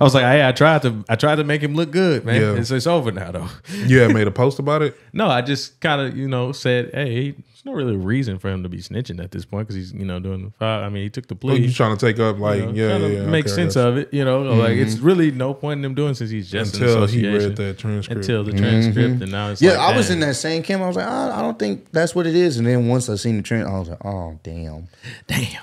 I was like, "Hey, I tried to, I tried to make him look good, man. Yeah. It's, it's over now, though." You had made a post about it. (laughs) No, I just kind of, you know, said, "Hey, there's no really reason for him to be snitching at this point because he's, you know, doing the file. I mean, he took the Oh, plea. you trying to take up like you know, yeah, yeah, yeah, make okay, sense of it. You know, like it's really no point in him doing since he's just an until he association read that transcript. until the transcript, and now it's Yeah, like, I was in that same camp. I was like, I, I don't think that's what it is. And then once I seen the trend, I was like, oh damn, Damn,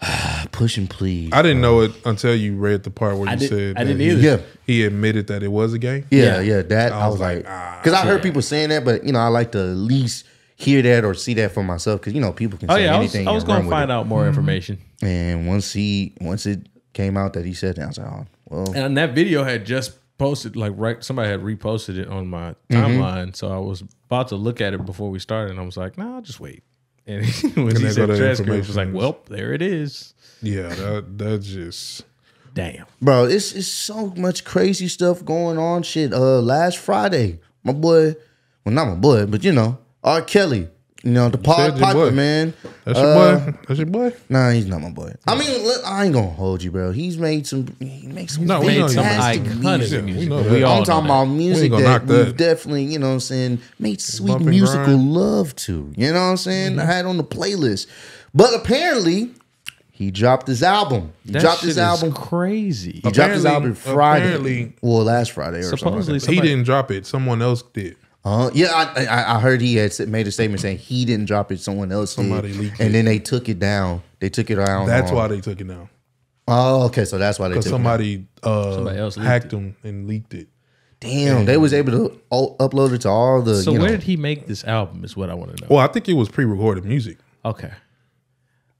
(sighs) push and please. I didn't know it until you read the part where I you did- said I that didn't he, either. Yeah. he admitted that it was a game. yeah, Yeah. yeah, that I, I was was like, like, ah, because I heard people saying that, but you know, I like to at least hear that or see that for myself because you know people can Oh say yeah, anything. I was and gonna find it. out more information. And once he, once it came out that he said that, I was like, oh well, And that video had just posted, like right, somebody had reposted it on my Mm-hmm. timeline. So I was about to look at it before we started, and I was like, "Nah, I'll just wait." And (laughs) when And he there said go the transcript, it was like, "Well, there it is." Yeah, that that just Damn. bro, it's it's so much crazy stuff going on. Shit, uh, last Friday, my boy, well, not my boy, but you know, R. Kelly, you know, the Pod said Piper, boy. man. that's your Uh, boy. That's your boy. Nah, he's not my boy. I mean, look, I ain't gonna hold you, bro. He's made some. He makes some No, we know fantastic he's iconic music. music. we know We all I'm talking about music gonna that we've definitely, you know what I'm saying, made sweet Bump and musical grind. love to. You know what I'm saying? I had on the playlist. But apparently, he dropped his album. He That dropped shit his is album. crazy. He dropped his album Friday. apparently- well, last Friday or Supposedly something. Like Somebody- he didn't drop it. Someone else did. That. Uh, yeah, I, I, I heard he had made a statement saying he didn't drop it, someone else Somebody did, leaked and it. then they took it down. They took it down. That's on- why they took it down. Oh, okay, so that's why they took Because it down. somebody uh Somebody else leaked hacked it. them and leaked it. Damn, they was able to o- upload it to all the. So you where know, did he make this album? Is what I want to know. Well, I think it was pre-recorded music. Okay.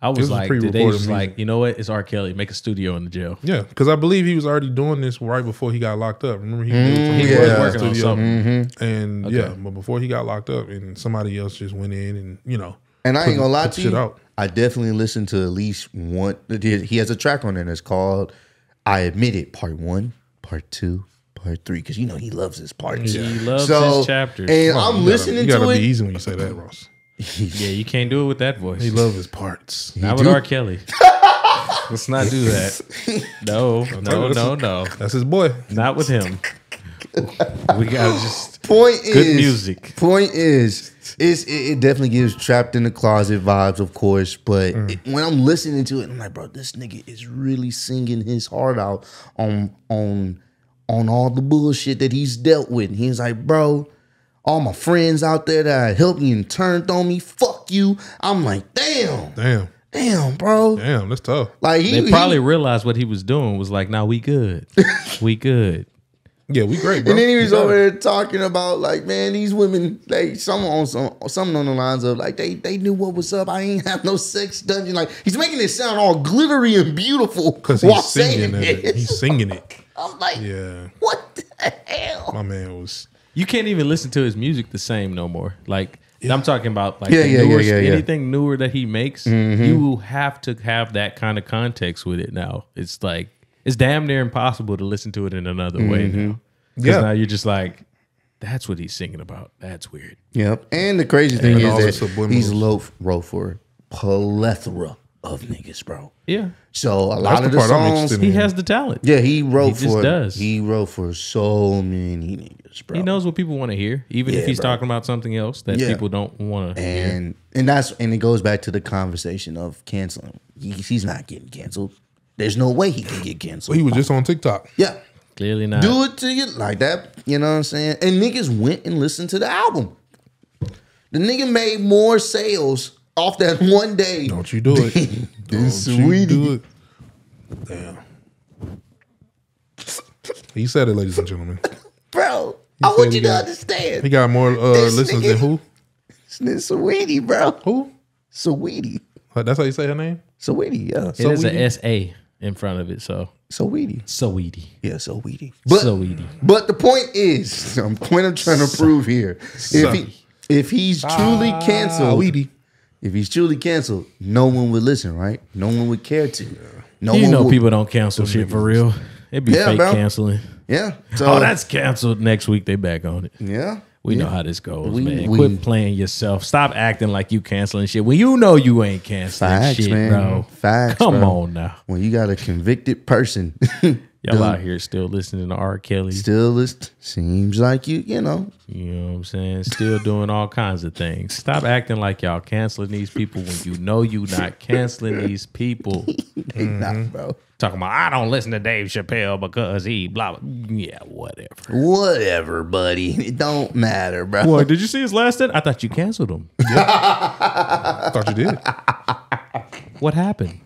I was was like, did they just music. like, you know what? It's R. Kelly. Make a studio in the jail. Yeah, because I believe he was already doing this right before he got locked up. Remember, he, mm, did He the was Yeah. working on studio. something. Mm-hmm. And yeah, but before he got locked up, and somebody else just went in and you know, and I ain't gonna lie to you, out. I definitely listened to at least one. He has a track on it. It's called "I Admit It" Part One, Part Two, Part Three. Because you know he loves his parts. He loves his chapters. And Come on, I'm you gotta- listening You gotta to be it. easy when you say that, Ross. (laughs) Yeah, you can't do it with that voice. He love his parts. Not do? with R. Kelly. (laughs) Let's not do that. (laughs) No, no, no, no. That's his boy. Not with him. We gotta just point Good is music. Point is, it's, it, it definitely gives trapped in the closet vibes, of course. But Mm. it- when I'm listening to it, I'm like, bro, this nigga is really singing his heart out on on on all the bullshit that he's dealt with. And he's like, bro, all my friends out there that helped me and turned on me, fuck you. I'm like, damn, Damn, damn, bro. damn, that's tough. Like he, They he- probably realized what he was doing was like, "Nah, we good, (laughs) we good." Yeah, we great, bro. And then he was We over it. there talking about like, man, these women, like some on some something on the lines of like they they knew what was up. I ain't have no sex dungeon. Like he's making it sound all glittery and beautiful because while he's singing saying it. He's singing it. (laughs) I'm like, Yeah, what the hell? my man was. You can't even listen to his music the same no more. Like I'm talking about like Yeah, yeah, yeah, newer, yeah, yeah. anything newer that he makes, mm-hmm. you have to have that kind of context with it now. It's like it's damn near impossible to listen to it in another way mm-hmm. now. Because Yeah. now you're just like, that's what he's singing about. That's weird. Yep. And the crazy thing And all the is that subliminals. he's low wrote for plethora of niggas, bro. Yeah. So a That's lot the of the part I'm songs, interested He has the talent. yeah, he wrote He just for does. he wrote for so many niggas, bro. He knows what people want to hear, even Yeah, if he's bro. talking about something else that Yeah. people don't want to hear. and and that's and it goes back to the conversation of canceling. He, he's not getting canceled. There's no way he can get canceled. He was just on TikTok. yeah, Clearly not. do it to you like that. You know what I'm saying? And niggas went and listened to the album. The nigga made more sales off that (laughs) one day. Don't you do it? (laughs) Than Don't you Sweetie. do it? Damn. He said it, ladies and gentlemen. bro. I want he you to got- understand. He got more uh, This listeners nigga- than who? It's Sweetie, bro. Who? Sweetie. That's how you say her name? Sweetie, yeah. it is weedy. S-A in front of it, so Sweetie. so weedy, Yeah, so weedy. But so weedy. But the point is, (laughs) the point I'm trying to prove here, if he if he's truly canceled, weedy. If he's truly canceled, no one would listen, right? No one would care to. No You know, would, people don't cancel shit for real. It'd be Yeah, fake bro. canceling. Yeah. (laughs) Oh, so Oh, that's canceled. Next week they back on it. yeah. We yeah. know how this goes, We- man. we- Quit playing yourself. Stop acting like you canceling shit when you know you ain't canceling Facts, shit, man. bro. Facts. Come bro. on now. When you got a convicted person, (laughs) Y'all out here still listening to R. Kelly. still list seems like you, you know. You know what I'm saying? Still doing all kinds of things. Stop acting like y'all canceling these people when you know you not canceling these people. (laughs) They not, mm-hmm. bro. Talking about I don't listen to Dave Chappelle because he blah blah. Yeah, whatever. Whatever, buddy. (laughs) It don't matter, bro. Boy, did you see his last hit? I thought you canceled him. (laughs) I thought you did. What happened?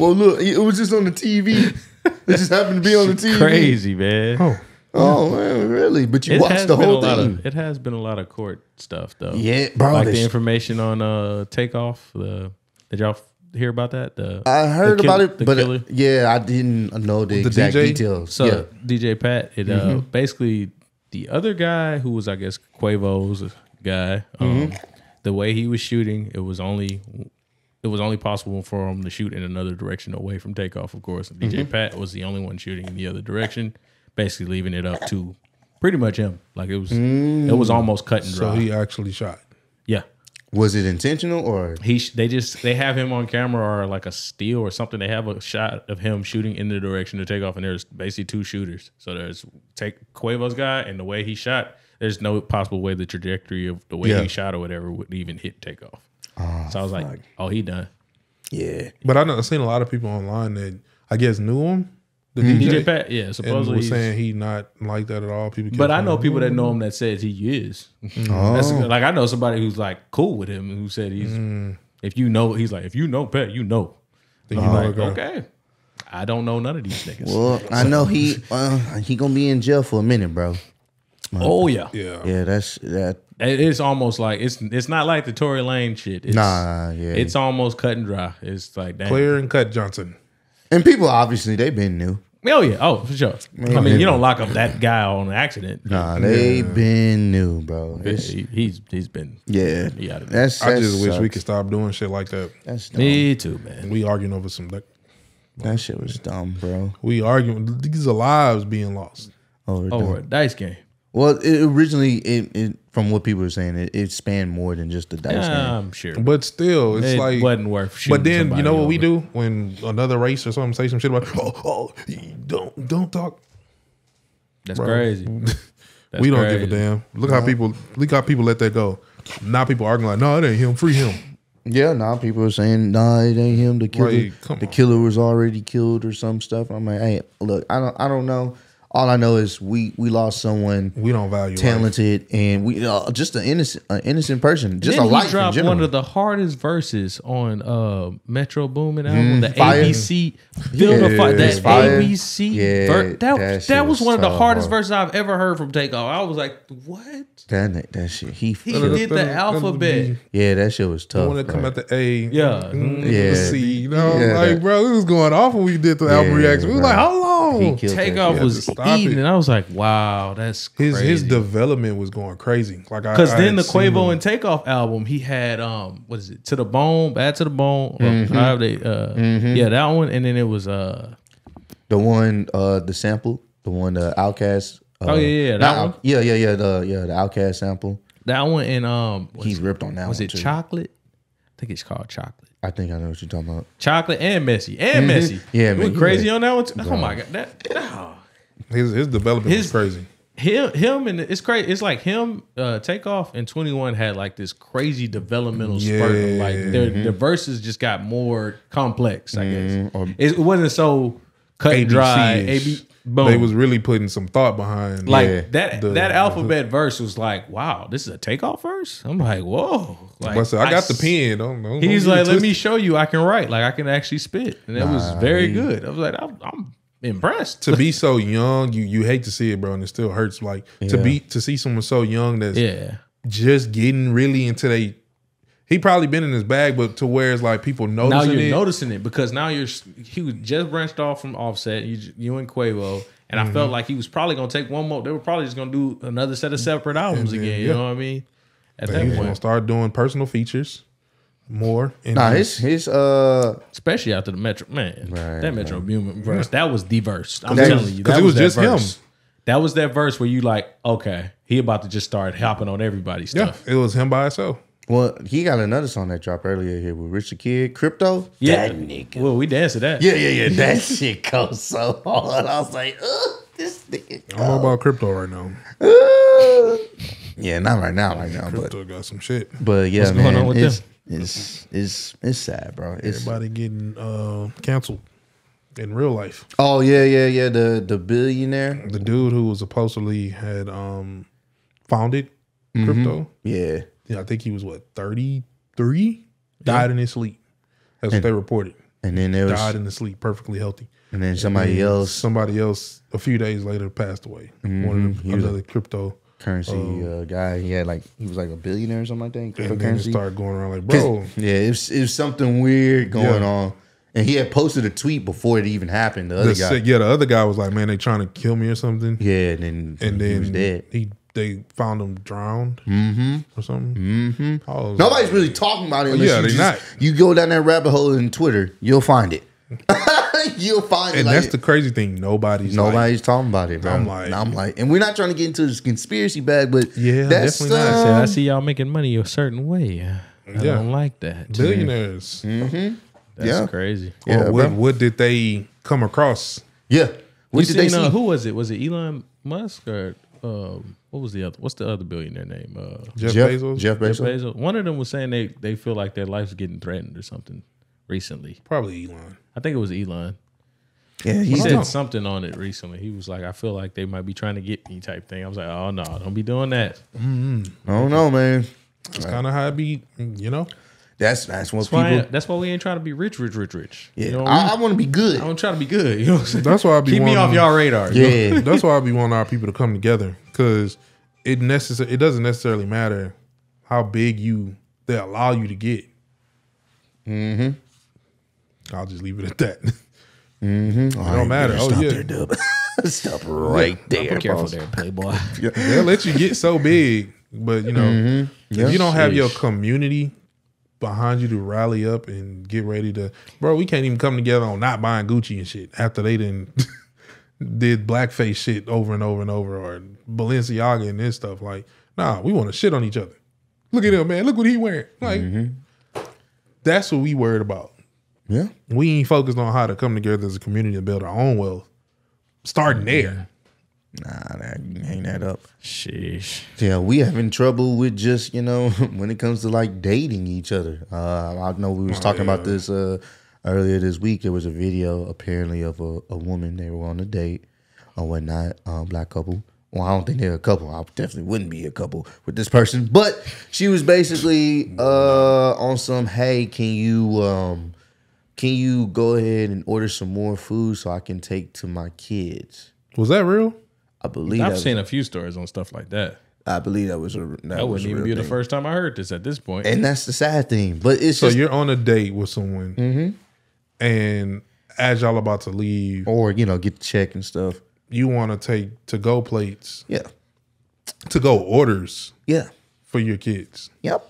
Well, look, it was just on the TV. it (laughs) just happened to be on the TV. Crazy, man. Oh, Oh man, really? But you It watched the whole thing. of it has been a lot of court stuff though. Yeah, bro, Like the information on uh Takeoff. The did y'all hear about that? The I heard the kill- about it, the but uh, killer? yeah, I didn't know the, The exact DJ? details. So yeah, DJ Pat, it uh basically the other guy who was I guess Quavo's guy. Um, The way he was shooting, it was only it was only possible for him to shoot in another direction away from Takeoff. Of course, DJ mm-hmm. Pat was the only one shooting in the other direction, basically leaving it up to pretty much him. Like it was it was mm. almost cut and dry. so he actually shot. yeah. was it intentional or? He they just they have him on camera or like a steal or something. They have a shot of him shooting in the direction to take off, and there's basically two shooters. So there's take Quavo's guy and the way he shot. There's no possible way the trajectory of the way Yeah. he shot or whatever would even hit Takeoff. Oh, so I was like, oh, he done. Yeah, But I know I've seen a lot of people online that I guess knew him. The mm-hmm. DJ, DJ Pat, yeah, and supposedly. was saying he not like that at all. People, but I know saying, people that know him that says he is. Mm-hmm. Oh. That's like I know somebody who's like cool with him who said he's. Mm. If you know, he's like if you know Pat, you know. Then I'm you know like, the guy. okay. I don't know none of these niggas. well, I know he uh, he gonna be in jail for a minute, bro. Oh yeah. Yeah. Yeah, that's that. It's almost like it's it's not like the Tory Lane shit. It's, Nah, yeah. It's almost cut and dry. It's like damn. Claire and Cut Johnson. And people obviously they've been new. Oh yeah. Oh for sure. I mean, you don't lock up that guy on accident. Nah, they been new, bro. It's- He- he's he's been. yeah, He outta there. that's. I that just wish we sucks. could stop doing shit like that. That's dumb. Me too, man. We arguing over some. Like, That shit was dumb, bro. we arguing. These are lives being lost. Over Over a dice game. Well, it originally, it, it from what people were saying, it, it spanned more than just the dice Yeah, game. I'm sure. But still, it's it like wasn't worth. But then you know what we do when another race or something say some shit about oh, oh don't don't talk. That's Bro. crazy. (laughs) That's we don't crazy. give a damn. Look how people look how people let that go. Now people arguing like, no, it ain't him. Free him. Yeah, now people are saying, nah, it ain't him. The killer, Like, come the on. killer was already killed or some stuff. I'm like, hey, look, I don't, I don't know. All I know is we we lost someone We don't value life. talented and we uh, just an innocent, an innocent person, just Then a he life in dropped general. one of the hardest verses on uh, Metro Boomin album, the Mm, Fire. ABC. Feel the Yeah, fire. That fire. ABC. Yeah, ver- that that that, was was one of the so hardest hard. verses I've ever heard from Takeoff. I was like, what? that ni- that shit, he, He did the alphabet. yeah, that shit was The tough. want to come at the A. Yeah. Mm, Yeah. the C. You know, Yeah, like, that- bro, it was going off when we did the album reaction. We was bro. like, how long? He killed Takeoff shit. was to stop eating, it. and I was like, wow, that's His crazy. his development was going crazy. Like I Because I then had the seen Quavo him. and Takeoff album, he had um, what is it? To the Bone, Bad to the Bone. or Mm-hmm. however they, uh, yeah, that one. And then it was uh, the one, uh, the sample, the one, the OutKast. Uh, Oh, yeah, yeah, that not one? Out- yeah, yeah, yeah, the yeah, the OutKast sample. that one. And um, was, He's ripped on that was one it too. chocolate? I think it's called chocolate. I think I know what you're talking about. Chocolate and messy and messy. Mm-hmm. Yeah, you man, went crazy was- on that one. Too? Oh my god, that oh. his his development His- was crazy. him him and it's crazy. It's like him uh, Takeoff and Twenty One had like this crazy developmental spurt. Of like their Mm-hmm. the verses just got more complex. I guess or- it, it wasn't so cut and dry. AB boom. They was really putting some thought behind like Yeah. that The- that alphabet verse was like, wow, this is a Takeoff verse. I'm like, whoa. Like I, said, I got the pen. Don't, don't He's don't like, let me show you I can write. Like I can actually spit. And it was very he- good. I was like, I'm, I'm impressed. to be (laughs) so young. You you hate to see it, bro, and it still hurts. Like to be to see someone so young that's yeah. just getting really into they. He probably been in his bag, but to where it's like people noticing Now you're it. noticing it because now you're he was just branched off from Offset, you, you and Quavo, and I Mm-hmm. felt like he was probably gonna take one more. They were probably just gonna do another set of separate albums then, again. You know what I mean? At He that was gonna start doing personal features more. Nah, his his uh especially after the Metro man, Right, that Metro Boomin verse, that was the verse. I'm That- telling you, 'cause that it was that just him. verse. That was that verse where you like, okay, he about to just start hopping on everybody's yeah, stuff. it was him by himself. Well, he got another song that dropped earlier here with Rich the Kid, Crypto. Yeah, That nigga. well, we danced to that. Yeah, yeah, yeah. That (laughs) shit goes so hard. I was like, ugh, this nigga. I'm all about crypto right now. Uh, yeah, not right now, right now, but Crypto got some shit. but yeah, What's man, going on with it's, them? it's it's it's sad, bro. It's Everybody getting uh, canceled in real life. oh yeah, yeah, yeah. The the billionaire, The dude who was supposedly had um, founded crypto. yeah, Yeah, I think he was what thirty three. Died in his sleep. That's what they reported. and then there was Died in his sleep, perfectly healthy. and then somebody else Somebody else a few days later passed away. One of. He the, was a- another crypto. currency uh, guy. He had like he was like a billionaire or something like that. And then it started going around like, bro, yeah, it was, it was something weird going Yeah. on, and he had posted a tweet before it even happened. The other the guy, yeah, the other guy was like, man, they trying to kill me or something. yeah, and then And he then was dead. he they found him drowned or something. Mm-hmm. Nobody's really talking about it. Yeah, you they just- not. You go down that rabbit hole in Twitter, you'll find it. (laughs) you'll find it. and like- that's the crazy thing. Nobody's like, nobody's talking about it, bro. I'm I'm like- like, I'm like, and we're not trying to get into this conspiracy bag, but Yeah, that's definitely not. uh, Said, I see y'all making money a certain way. I Yeah. don't like that. billionaires. That's Yeah. crazy. Yeah, Or what, what did they come across? yeah. You What did they see? uh, who was it? Was it Elon Musk or um, what was the other? What's the other billionaire name? Uh, Jeff, Jeff Bezos. Jeff Jeff Bezos. Bezos. One of them was saying they they feel like their life's getting threatened or something recently. Probably Elon. I think it was Elon. Yeah, He he's said know. something on it recently. He was like, "I feel like they might be trying to get me," type thing. I was like, "Oh no, don't be doing that." I don't know, man. It's kind of how it be, you know. That's that's what That's why, people. that's why we ain't trying to be rich, rich, rich, rich. Yeah, You know, I, I want to be good. I don't try to be good. (laughs) You know what I'm saying? That's why I be Keep me off y'all radar. you know? Yeah, (laughs) That's why I be wanting our people to come together because it necessar- It doesn't necessarily matter how big you they allow you to get. Mm-hmm. I'll just leave it at that. Hmm. (laughs) it don't matter. Oh Stop yeah, there, Dub. Stop right there. Be careful boss. there, Playboy. they'll let you get so big, but you know, if you don't have your community behind you to rally up and get ready to, bro, we can't even come together on not buying Gucci and shit after they didn't (laughs) did blackface shit over and over and over or Balenciaga and this stuff. Like, nah, we want to shit on each other. Look at him, man. Look what he wearing. Like, mm-hmm. that's what we worried about. Yeah, We ain't focused on how to come together as a community and build our own wealth. Starting there. Nah, that, hang that up. Sheesh. Yeah, we having trouble with just you know (laughs) when it comes to like dating each other. Uh, I know we was talking about this uh, earlier this week. There was a video apparently of a, a woman they were on a date or whatnot, um, black couple. Well, I don't think they're a couple. I definitely wouldn't be a couple with this person. But she was basically uh, on some. Hey, can you um, can you go ahead and order some more food so I can take to my kids? Was that real? I believe I've seen a few stories on stuff like that. I believe that was a that, That wouldn't a even real be the first time I heard this at this point. And that's the sad thing. But it's So just you're on a date with someone, Mm-hmm. and as y'all about to leave, or you know get the check and stuff. you want to take to go plates, Yeah, to go orders yeah, for your kids. yep.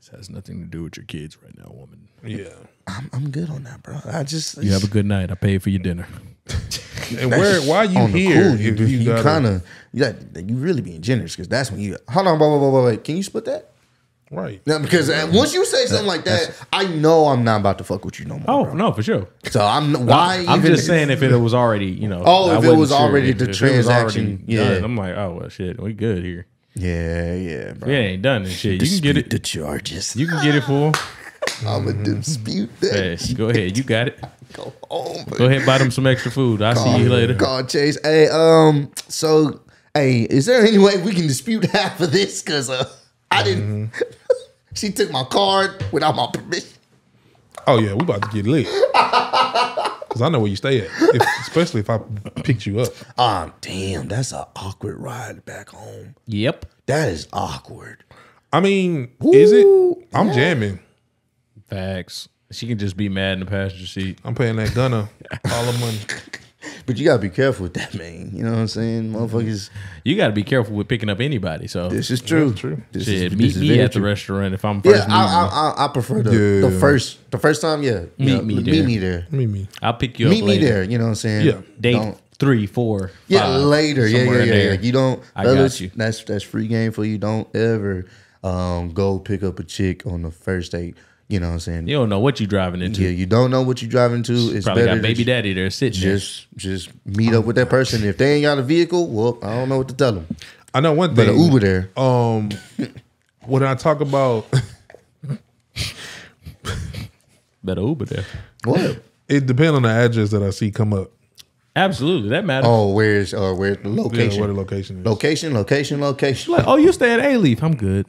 this has nothing to do with your kids right now, woman. Yeah. I'm, I'm good on that, bro. I just You have a good night. I paid for your dinner. (laughs) And where? Why you here? cool. You, if you, you, kind of you got you really being generous because that's when you hold on, blah blah blah blah. wait. Can you split that? right. No, because uh, once you say something like that, I know I'm not about to fuck with you no more. Oh bro. no, for sure. So I'm why? I'm even just saying if it was already, you know. Oh, if it wasn't was already the If it was already transaction, yeah. done, I'm like, oh well, shit, we good here. Yeah, yeah, bro. If it ain't done and shit. You can get it. the charges. You can get it for. (sighs) (laughs) I'm gonna dispute that. Hey, go ahead. You got it. (laughs) Go home. Go ahead, buy them some extra food. I'll see you later. Call Chase. Hey, um, so, hey, is there any way we can dispute (laughs) half of this? Because uh, I didn't. (laughs) she took my card without my permission. Oh yeah, we about to get lit. Cause I know where you stay at, if, especially if I picked you up. Um, damn, that's an awkward ride back home. Yep. That is awkward. I mean, is it? Ooh, I'm jamming. Facts. She can just be mad in the passenger seat. I'm paying that gunner (laughs) all the money. But you gotta be careful with that, man. You know what I'm saying, motherfuckers. You got to be careful with picking up anybody. So This is true. true. This shit, is, meet this me very at the true. restaurant if I'm first Yeah, meeting I. I, I, I prefer the, the first the first time. Yeah, Meet yeah, me meet there. me there. Me, me. I'll pick you up Meet me there. You know what I'm saying? Yeah. Date Don't- three, four, Yeah, later. Yeah, yeah, yeah, there. yeah. You don't. I got fellas, you. That's that's free game for you. Don't ever um, go pick up a chick on the first date. You know what I'm saying? You don't know what you driving into. Yeah, you don't know what you're driving to. It's Probably better got baby daddy there sitting there. Just just meet up with that person. If they ain't got a vehicle, well, I don't know what to tell them. I know one But thing. an Uber there. Um, when I talk about Better Uber there. What? it, depends on the address that I see come up. Absolutely, that matters. Oh, where's or where's the Yeah, location? where the location is. location, location, location. Like, oh, you stay at Alief. I'm good.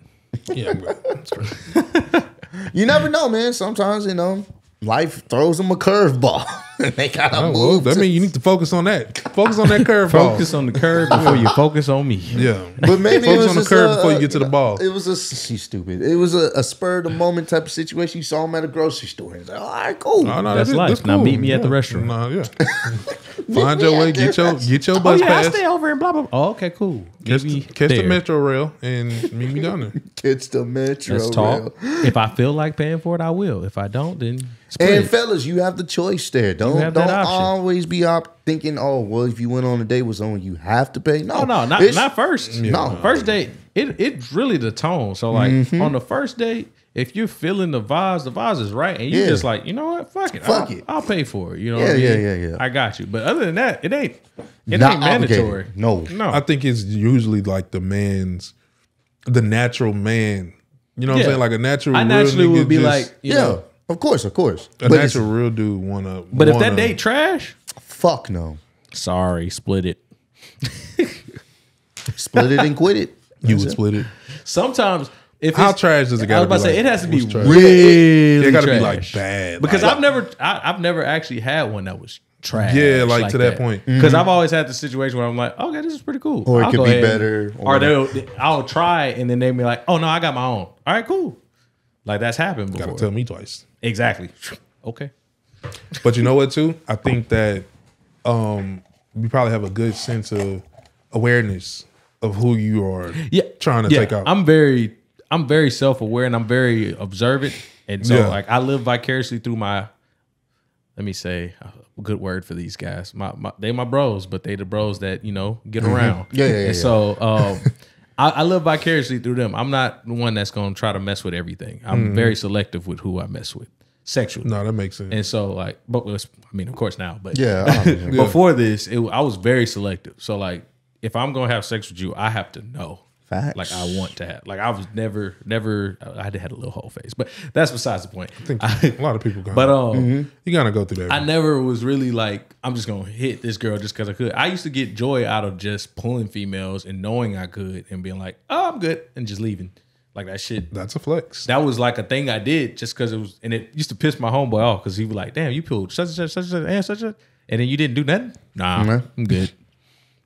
Yeah, I'm good. (laughs) You never know, man. Sometimes you know life throws them a curveball. (laughs) (laughs) they gotta Oh, move. well, that to- means you need to focus on that. Focus on that curve. Focus on the curve before you focus on me. Yeah, But maybe it focus was on the curve a- before you get to the uh, ball. It was a she's stupid. It was a, a spur of the moment type of situation. You saw him at a grocery store. He's like, all right, cool. Oh, no, That's it. life. Now meet me at the restaurant. Nah, yeah. (laughs) Find your way. Get your get your Oh bus yeah, I stay over and blah blah. blah. Oh, okay, cool. Catch, the, catch the metro rail and meet me down there. (laughs) catch the metro. Let's talk. rail. If I feel like paying for it, I will. If I don't, then split And fellas, you have the choice there. Don't have don't option. always be out thinking, oh, well, if you went on a date with someone, you have to pay. No, Oh no, not not first. No. first date. It it's really the tone. So like Mm-hmm. on the first date, if you're feeling the vibes, the vibes is right, and you Yeah. just like, you know what, fuck it, Fuck I'll, it. I'll pay for it. You know, Yeah, what I mean? yeah, yeah, yeah. I got you. But other than that, it ain't. It Not ain't mandatory. obligated. No. no. I think it's usually like the man's, the natural man. You know what Yeah. I'm saying? Like a natural. I naturally would be just- like, you yeah, know. Of course, of course. a But it's- natural real dude wanna. But if that date trash, fuck no. sorry, split it. (laughs) Split it and quit it. you would split it. Sometimes if How it's- trash does it I gotta was about to say like? it has to be trash? really. It gotta be like bad. because like, I've never I, I've never actually had one that was trash. Yeah, like to that point. Because mm-hmm. I've always had the situation where I'm like, okay, this is pretty cool. Or it I'll could be ahead better, or- Or they'll I'll try and then they'll be like, oh no, I got my own. All right, cool. Like that's happened before. gotta tell me twice. Exactly. Okay. But you know what? Too, I think that um you probably have a good sense of awareness of who you are. Yeah, trying to yeah, take out. I'm very, I'm very self aware and I'm very observant, and so Yeah. like I live vicariously through my. Let me say a good word for these guys. My, my they my bros, but they the bros that you know get around. Yeah, yeah, yeah, And yeah. so um, I, I live vicariously through them. I'm not the one that's gonna try to mess with everything. I'm Mm-hmm. very selective with who I mess with, sexually. no, that makes sense. And so like, but it's- I mean, of course now, but Yeah. (laughs) I mean, before this, it, I was very selective. So like, if I'm gonna have sex with you, I have to know. Facts. Like I want to have. Like I was never, never. I had had a little whole face, but that's besides the point. I think I- a lot of people. Gonna, but um, you gotta go through that. I never was really like, I'm just gonna hit this girl just because I could. I used to get joy out of just pulling females and knowing I could and being like, oh, I'm good, and just leaving. Like that shit. That's a flex. That was like a thing I did just because it was, and it used to piss my homeboy off because he was like, "Damn, you pulled such and such, such and such, and such, and such, and then you didn't do nothing." Nah, Nah. I'm good.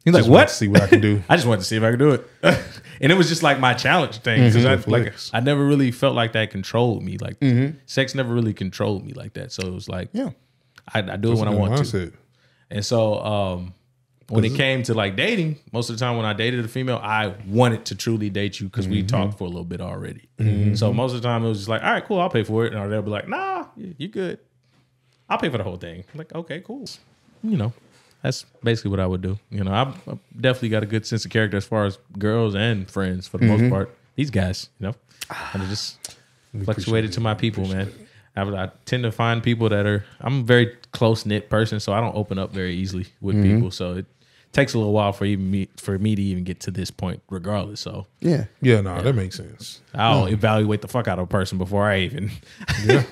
He's like, Just "What?" to See what I can do. (laughs) I just wanted to see if I could do it, (laughs) and it was just like my challenge thing. 'cause I, Mhm. like I never really felt like that controlled me. Like Mm-hmm. sex never really controlled me like that. So it was like, Yeah. I, I do it when I want to. And so um, when it came to like dating, most of the time when I dated a female, I wanted to truly date you because we talked for a little bit already. So most of the time it was just like, all right, cool, I'll pay for it. Or they'll be like, nah, you you good. I'll pay for the whole thing. I'm like, okay, cool. You know, that's basically what I would do. You know, I've, I've definitely got a good sense of character as far as girls and friends for the most part. These guys, you know, and it just fluctuated to my people, man. I, I tend to find people that are. I'm a very close knit person, so I don't open up very easily with people. So it takes a little while for even me for me to even get to this point, regardless. So Yeah. Yeah, no, that makes sense. I'll evaluate the fuck out of a person before I even. (laughs)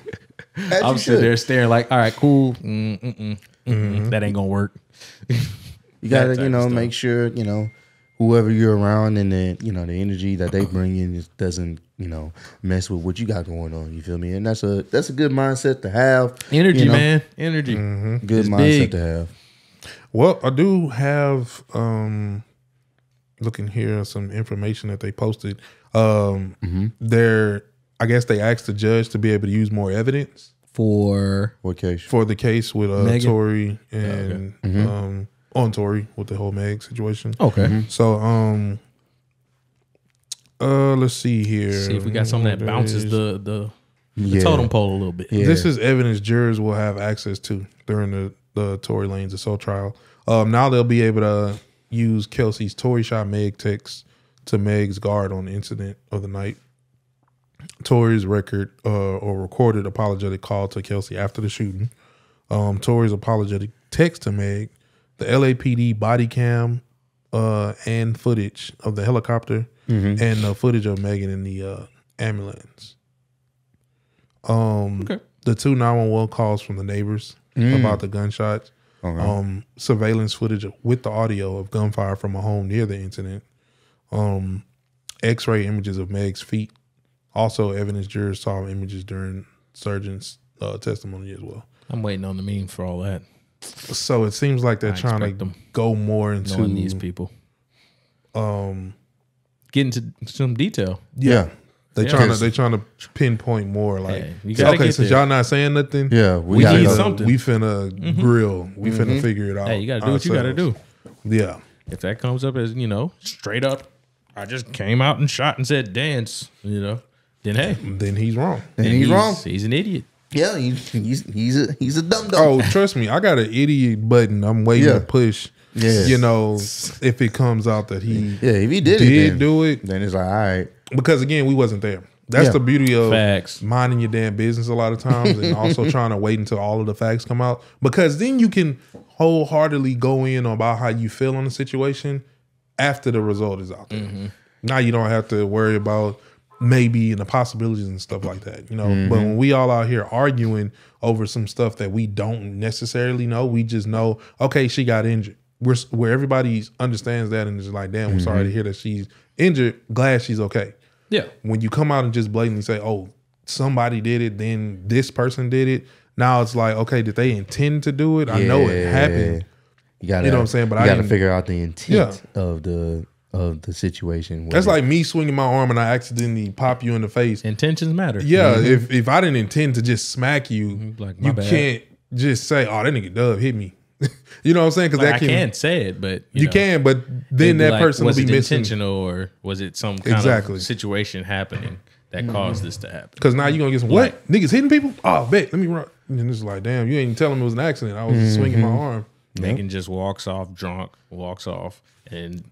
As I'm you sitting there staring like, all right, cool. Mm, mm, mm. Mm, mm, mm, That ain't gonna work. (laughs) You gotta, you know, make sure, you know, whoever you're around and the, you know, the energy that they (clears throat) bring in just doesn't, you know, mess with what you got going on. You feel me? And that's a that's a good mindset to have. Energy, you know, man. Energy. Good It's mindset big. to have. Well, I do have um looking here some information that they posted. Um Mm-hmm. they're I guess they asked the judge to be able to use more evidence For What case? for the case with uh Megan? Tory and um on Tory with the whole Meg situation. okay. So um uh let's see here. See if we got something that bounces the the, the Yeah. totem pole a little bit. Yeah. This is evidence jurors will have access to during the the Tory Lanez assault trial. Um, now they'll be able to use Kelsey's Tory shot Meg text to Meg's guard on the incident of the night. Tory's record uh, or recorded apologetic call to Kelsey after the shooting. Um, Tory's apologetic text to Meg, the LAPD body cam, uh, and footage of the helicopter, and the footage of Megan in the uh, ambulance. Um, Okay. the two 911 calls from the neighbors about the gunshots. Okay. Um, surveillance footage with the audio of gunfire from a home near the incident. Um, X-ray images of Meg's feet. Also, evidence jurors saw images during surgeon's uh, testimony as well. I'm waiting on the meme for all that. So it seems like they're I trying expect to them. go more into Knowing these people. um Get into some detail. yeah. They Yeah. trying to they trying to pinpoint more like Yeah, okay get since there. y'all not saying nothing Yeah, we, We gotta need something. we finna grill we finna figure it out Hey, you gotta do what you gotta do. yeah If that comes up as, you know, straight up, I just came out and shot and said dance, you know, then hey. then he's wrong And then he's wrong. He's an idiot. Yeah, he's he's he's a he's a dumb dumb. oh trust me I got an idiot button I'm waiting Yeah. to push Yeah. you know if it comes out that he yeah, if he did, did it, then, do it then it's like, all right, because again we wasn't there that's Yeah. the beauty of Facts. minding your damn business a lot of times and also (laughs) trying to wait until all of the facts come out because then you can wholeheartedly go in about how you feel on the situation after the result is out there Mm-hmm. now you don't have to worry about maybe and the possibilities and stuff like that you know Mm-hmm. but when we all out here arguing over some stuff that we don't necessarily know we just know okay she got injured we're where everybody understands that and is like damn we're sorry Mm-hmm. to hear that she's injured glad she's okay Yeah. when you come out and just blatantly say, "Oh, somebody did it," then this person did it. Now it's like, okay, did they intend to do it? I know it happened. you gotta You know what I'm saying? But you I gotta figure out the intent Yeah. of the of the situation. That's like me swinging my arm and I accidentally pop you in the face. Intentions matter. Yeah, mm-hmm. if if I didn't intend to just smack you, mm-hmm. Like, you bad. can't just say, "Oh, that nigga Dub hit me." (laughs) you know what I'm saying? Because Like, that I can can't say it, but you know, can, but then that like, person will was be it missing. intentional or was it some kind Exactly. of situation happening that mm-hmm. caused this to happen? Because now you're gonna get some what niggas hitting people? Oh, bet. Let me run. And it's like, damn, you ain't even telling me it was an accident. I was just swinging my arm. Megan just walks off drunk, walks off, and us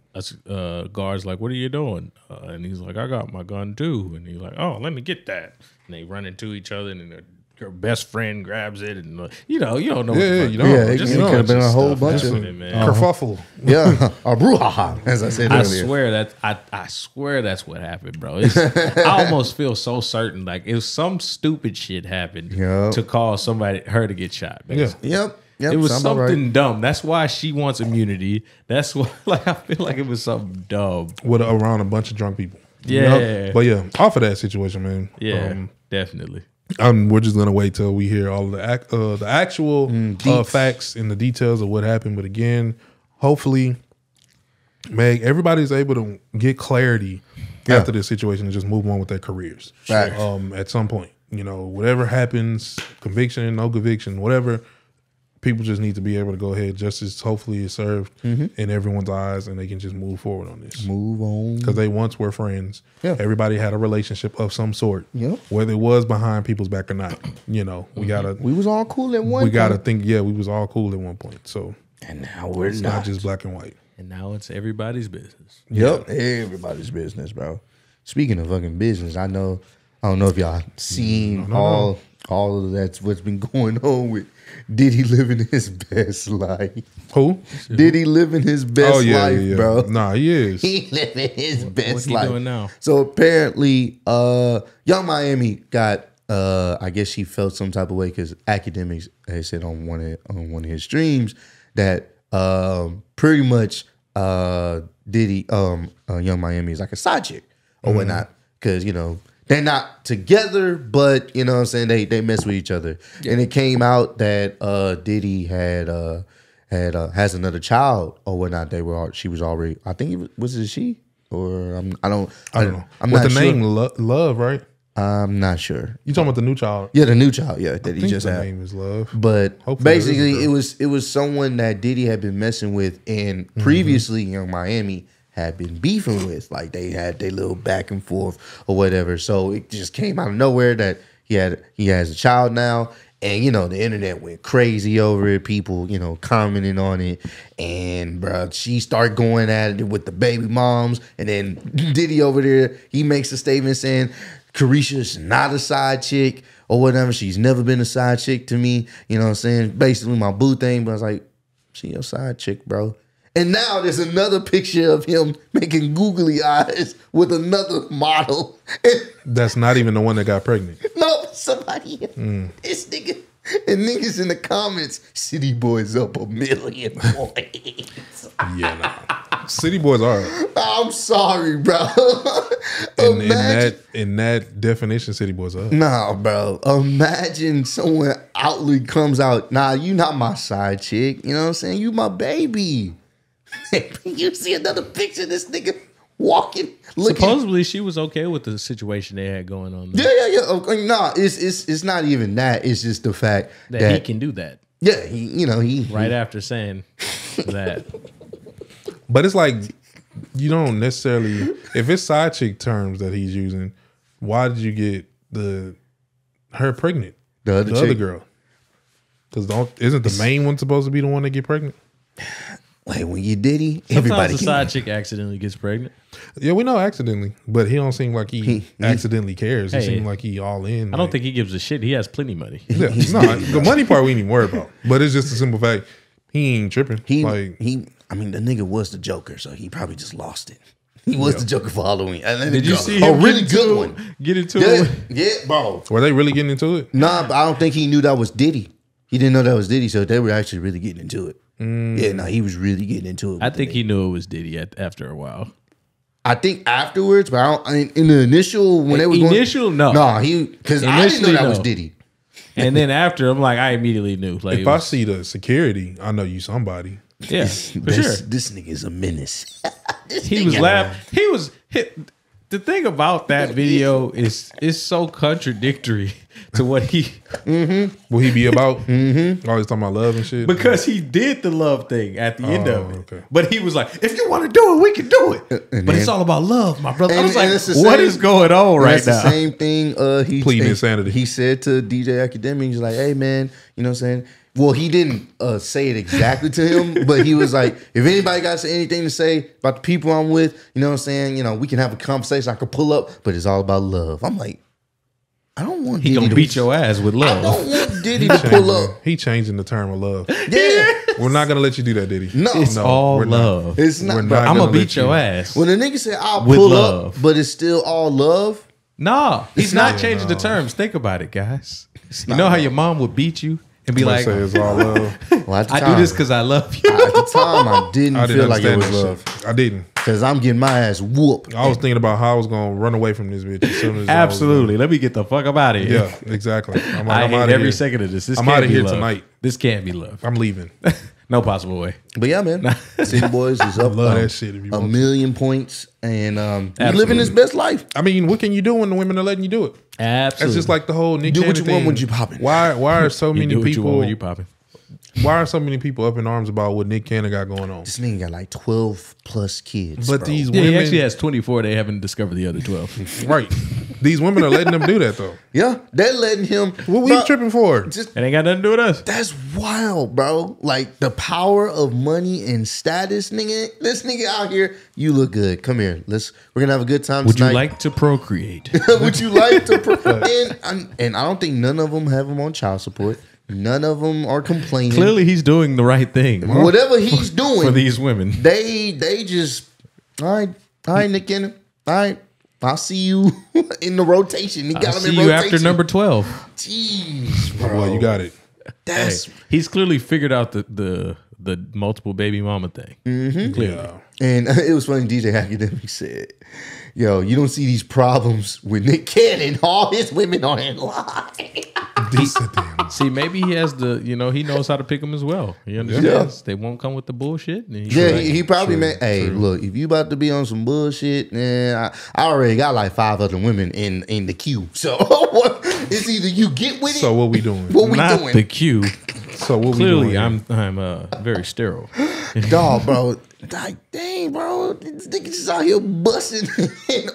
uh, guards like, "What are you doing?" Uh, and he's like, "I got my gun too." And he's like, "Oh, let me get that." And they run into each other, and they're your best friend grabs it, and uh, you know, you don't know. Yeah, what the yeah, you don't. Yeah, it, Just it a could have been a whole stuff bunch messing of it, man. kerfuffle. yeah, (laughs) a brouhaha, as I said I earlier. swear that I, I swear that's what happened, bro. It's, I almost feel so certain like if some stupid shit happened Yup. to cause somebody her to get shot. Yeah. Yep, yep. It was something right. dumb. That's why she wants immunity. That's (laughs) why, like, I feel like it was something dumb. with around a bunch of drunk people. Yeah. But yeah, off of that situation, man. Yeah, Um, definitely. um, we're just gonna wait till we hear all of the ac- uh, the actual uh, facts and the details of what happened. But again, hopefully, Meg, everybody's able to get clarity Yeah. after this situation and just move on with their careers. Facts. Um, at some point, you know, whatever happens, conviction, no conviction, whatever. People just need to be able to go ahead. Justice hopefully is served mm-hmm. in everyone's eyes, and they can just move forward on this Move on. because they once were friends. Yeah. Everybody had a relationship of some sort. Yep. Whether it was behind people's back or not. You know, we mm-hmm. gotta We was all cool at one. we gotta point, think, yeah, we was all cool at one point. So and now we're it's not. not just black and white. And now it's everybody's business. Yep, everybody's business, bro. Speaking of fucking business, I know. I don't know if y'all seen all all of that's what's been (laughs) going on with Diddy in his (laughs) best life. Who? did he live in his best oh yeah, life, yeah, bro. Nah, he is. (laughs) He living his best What he life. doing now? So apparently, uh, Yung Miami got. Uh, I guess she felt some type of way because Akademiks had said on one of on one of his streams that um, pretty much uh, Diddy, um, uh, Yung Miami is like a side chick or whatnot because you know they're not together, but you know what I'm saying they they mess with each other. And it came out that uh, Diddy had uh, had uh, has another child or whatnot. They were she was already. I think it was, was it she or I'm, I don't I don't know. I'm With not the sure. name Lo- Love, right? I'm not sure. You talking about the new child? Yeah, the new child. Yeah, that I he think just the had. name is Love. But Hopefully it is a basically, it was it was someone that Diddy had been messing with, and Mm-hmm. previously Yung Miami had been beefing with. Like they had their little back and forth or whatever. So it just came out of nowhere that he had he has a child now, and you know the internet went crazy over it. People you know commenting on it, and bro, she started going at it with the baby moms, and then (laughs) Diddy over there he makes a statement saying. Caresha's not a side chick or whatever. She's never been a side chick to me. You know what I'm saying? Basically my boo thing, but I was like, she your side chick, bro. And now there's another picture of him making googly eyes with another model. (laughs) That's not even the one that got pregnant. no, somebody, this nigga, and niggas in the comments, City Boys up a million points. (laughs) Yeah, nah. City boys are. I'm sorry, bro. (laughs) In, in Imagine- that in that definition, city boys are. Nah, bro. Imagine someone outly comes out, nah, you not my side chick. You know what I'm saying? You my baby. (laughs) you see another picture of this nigga walking, looking. Supposedly she was okay with the situation they had going on. There, yeah, yeah, yeah. Okay, nah, it's it's it's not even that. It's just the fact that, that, he can do that yeah, he, you know, he right after saying that. (laughs) But it's like you don't necessarily if it's side chick terms that he's using, why did you get the her pregnant? The other the other girl. Because don't isn't the main one supposed to be the one that get pregnant? Wait, when you Diddy, Sometimes everybody the can. side chick accidentally gets pregnant. Yeah, we know accidentally, but he don't seem like he, He- he- accidentally cares. He Hey. seems like he all in. I don't think he gives a shit. He has plenty money. Yeah, no, the money part we ain't even worry about. But it's just a simple fact he ain't tripping. He like he. I mean, the nigga was the Joker, so he probably just lost it. He was the Joker for Halloween. And then Did the you Joker- see a really good into, one? Get into Yeah, it. yeah, bro. were they really getting into it? Nah, but I don't think he knew that was Diddy. He didn't know that was Diddy, so they were actually really getting into it. Yeah, no, he was really getting into it. I think he knew it was Diddy at, after a while. I think afterwards, but I don't. I mean, in the initial when they was going, Initial, no. nah, he because I didn't know Initially, that was. Diddy. And then after, I'm like, I immediately knew. Like, If it I see the security, I know you somebody. yeah, (laughs) for this, sure. this nigga's a menace. (laughs) This He was laughing. He was hit. The thing about that (laughs) video is is so contradictory (laughs) to what he Will he be about? mm-hmm. Always talking about love and shit. because he did the love thing at the end Oh, of it. okay. But he was like, if you want to do it, we can do it. and but it's then- all about love, my brother. I And- was and like, it's the what same- is going on And right that's now? the same thing. Uh, he Pleading insanity. He said to DJ Academic, he's like, "Hey man, you know what I'm saying." Well, he didn't uh, say it exactly to him, (laughs) but he was like, "If anybody got anything to say about the people I'm with, you know what I'm saying, you know, we can have a conversation. I can pull up, but it's all about love." I'm like, I don't want He Diddy gonna to beat your ass with love. I don't want (laughs) Diddy to pull up. He changing the term of love. (laughs) Yeah, We're not gonna let you do that, Diddy. no, It's No, all we're not. love. it's not. We're not I'm gonna gonna beat let your you- ass. When the nigga say I'll With pull love. up, but it's still all love. Nah, he's not not- changing the terms. Think about it, guys. You know how your mom would beat you and be Like, like, say it's all love. (laughs) Well, at the "I do this because I love you." at the time I (laughs) didn't I didn't feel like it was love shit. I didn't. because I'm getting my ass whooped. I was thinking about how I was gonna run away from this bitch as soon as Absolutely. Let me get the fuck up out of here. yeah, exactly. I'm, (laughs) I I'm hate outta every here. second of this. This I'm can't outta be here love. tonight. This can't be love. I'm leaving. No possible way. But yeah, man, (laughs) City Boys is up Love um, that shit if you a want to. million points, and um, he's living his best life. I mean, what can you do when the women are letting you do it? Absolutely. It's just like the whole Nick Do what Cannon you want thing. when you popping. Why? Why are so you many do what you people? want when you popping. Why are so many people up in arms about what Nick Cannon got going on? This nigga got like twelve plus kids. But bro. these Yeah, he women, actually has 24. They haven't discovered the other 12. (laughs) right? These women are letting him do that though. (laughs) yeah, they're letting him. What we Bro, tripping for? Just It ain't got nothing to do with us. that's wild, bro. Like the power of money and status, nigga. This nigga out here, you look good. Come here, let's. We're gonna have a good time Would tonight. you like to procreate? (laughs) Would you like to? Pro- and I'm- and I don't think none of them have him on child support. None of them are complaining. Clearly, he's doing the right thing whatever (laughs) he's doing, for these women. they they just all right, all right, Nick Cannon, all right. I'll see you (laughs) in the rotation. He got I'll him see in you rotation. after number 12. Jeez, bro. Boy, you got it. That's He's clearly figured out the the, the multiple baby mama thing. Mm-hmm. Clearly. Yeah. and (laughs) it was funny. DJ Akademiks said, "Yo, you don't see these problems with Nick Cannon. All his women (laughs) are in line." He. See, maybe he has the, you know, he knows how to pick them as well. He understands they won't come with the bullshit. And Yeah, like, he, he probably True, meant, hey, look, if you about to be on some bullshit, man, I, I already got like five other women in in the queue. So (laughs) it's either you get with it, So what we doing? what we not doing, the cue. (laughs) So what we Clearly, doing? I'm I'm uh, very sterile. (gasps) dog, bro. Like, dang, bro, this nigga just out here busting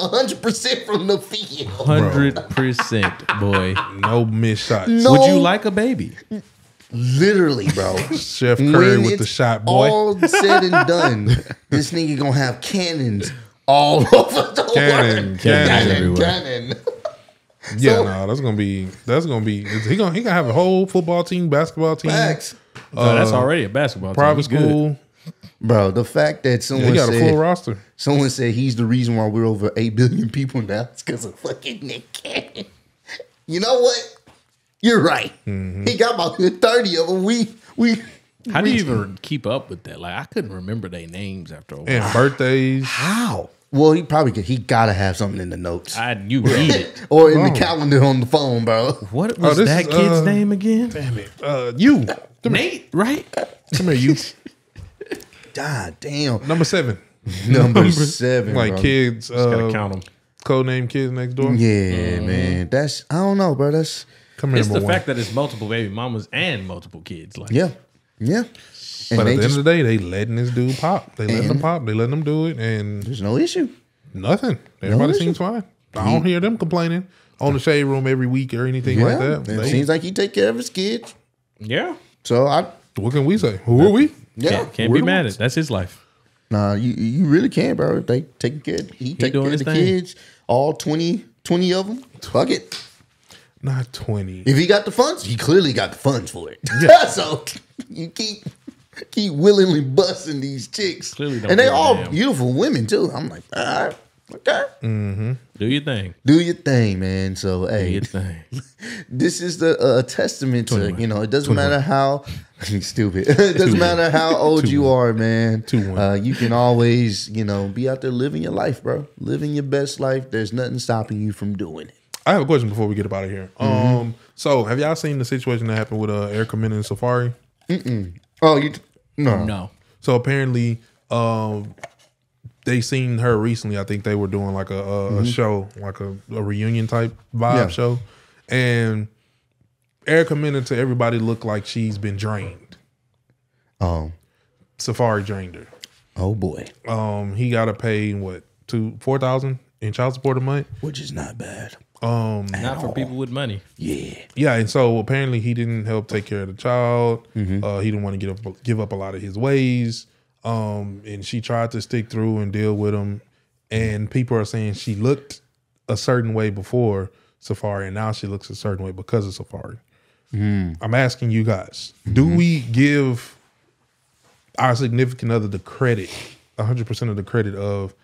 hundred percent from the field. Hundred percent, boy. no missed shots. No. Would you like a baby? Literally, bro. Chef Curry When with the shot, boy. All said and done, (laughs) this nigga gonna have cannons all (laughs) over the Cannon, world. cannon cannon, cannon. (laughs) yeah, so- no, that's gonna be that's gonna be he gonna he gonna have a whole football team, basketball team, Facts. Oh, that's already a basketball team. private It's school. Bro, the fact that He someone got a said full roster. someone said he's the reason why we're over eight billion people now, it's because of fucking Nick Cannon. (laughs) You know what? You're right. Mm-hmm. He got about thirty of them. We we How do you even keep up with that? Like, I couldn't remember their names after a while. And birthdays. how? Well, he probably could, he gotta have something in the notes I knew read it. (laughs) or in the Oh. calendar on the phone, bro. What was this that is, kid's uh, name again? Damn it. Uh you. Come here. Nate, right? Come here, you. (laughs) God damn. Number seven. (laughs) Number seven, Like bro. kids, Just gotta uh, count them. code name kids next door. Yeah, man. That's I don't know, bro. That's Come here, It's the one. fact that it's multiple baby mamas and multiple kids. Like, yeah, yeah. And But at the end of the day, they letting this dude pop. They letting him pop. They letting him do it, and there's no issue. nothing. Everybody issue. seems fine. I don't hear them complaining on the shade room every week or anything like that. it They- seems like he take care of his kids. yeah. So I, what can we say? Who are we? yeah, Can't, can't we're be mad ones. at. That's his life. Nah, you you really can, bro. They taking care. He taking care of the thing. kids. All 20, 20 of them. Fuck it. Not twenty. If he got the funds, he clearly got the funds for it. Yeah. (laughs) so you keep keep willingly busting these chicks, Clearly don't and they give a all damn. beautiful women too. I'm like, all right, okay, Do your thing. do your thing, man. So Do hey, your (laughs) thing. this is the uh, a testament to you know it doesn't matter how (laughs) stupid (laughs) it doesn't matter how old you are man Two one. uh, you can always you know be out there living your life bro living your best life there's nothing stopping you from doing it I have a question before we get up out of here. Mm-hmm. Um, so have y'all seen the situation that happened with uh, Erica Mena and Safaree? Oh you no No. So apparently, um, they seen her recently. I think they were doing like a, a, a show, like a, a reunion type vibe Mm-hmm. Yeah. show, and Erica Mena to everybody looked like she's been drained. oh Safaree drained her. oh boy Um, he got to pay what two four thousand in child support a month. which is not bad Um, Not for people with money. yeah yeah, and so apparently he didn't help take care of the child. Mm-hmm. Uh, he didn't want to give up give up a lot of his ways. Um, and she tried to stick through and deal with him. And people are saying she looked a certain way before, Safaree, and now she looks a certain way because of Safaree. I'm asking you guys: Do we give our significant other the credit, 100 percent of the credit of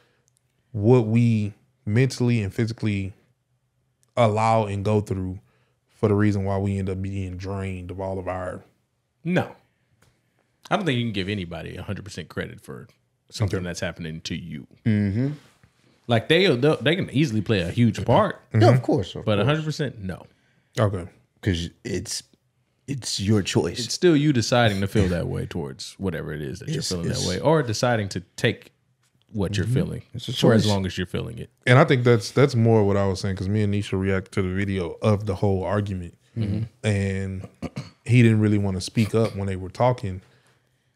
what we mentally and physically allow and go through for the reason why we end up being drained of all of our No. I don't think you can give anybody 100% credit for something that's happening to you. Mm-hmm. Like they they'll- can easily play a huge part, Yeah, of course. but 100% no. okay. because it's it's your choice. It's still you deciding to feel that way towards whatever it is that you're feeling that way or deciding to take what you're mm-hmm. feeling a for as long as you're feeling it. And I think that's that's more what I was saying because me and Nisha reacted to the video of the whole argument, mm-hmm. and he didn't really want to speak up when they were talking.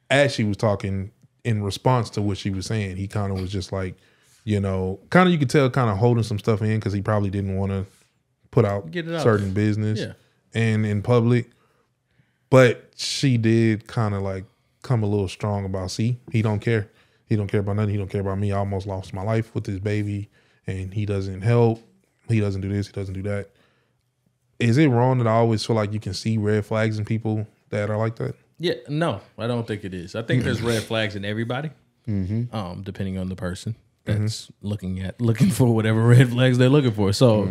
As she was talking in response to what she was saying, he kind of was just like, you know, kind of you could tell, kind of holding some stuff in because he probably didn't want to put out Get certain business Yeah. and in public. But she did kind of like come a little strong about see, he don't care. He don't care about nothing. He don't care about me. I almost lost my life with this baby and he doesn't help. He doesn't do this, he doesn't do that. Is it wrong that I always feel like you can see red flags in people that are like that? Yeah, no, I don't think it is. I think there's red (clears throat) flags in everybody, Hmm. um, depending on the person that's looking at looking for whatever red flags they're looking for. So,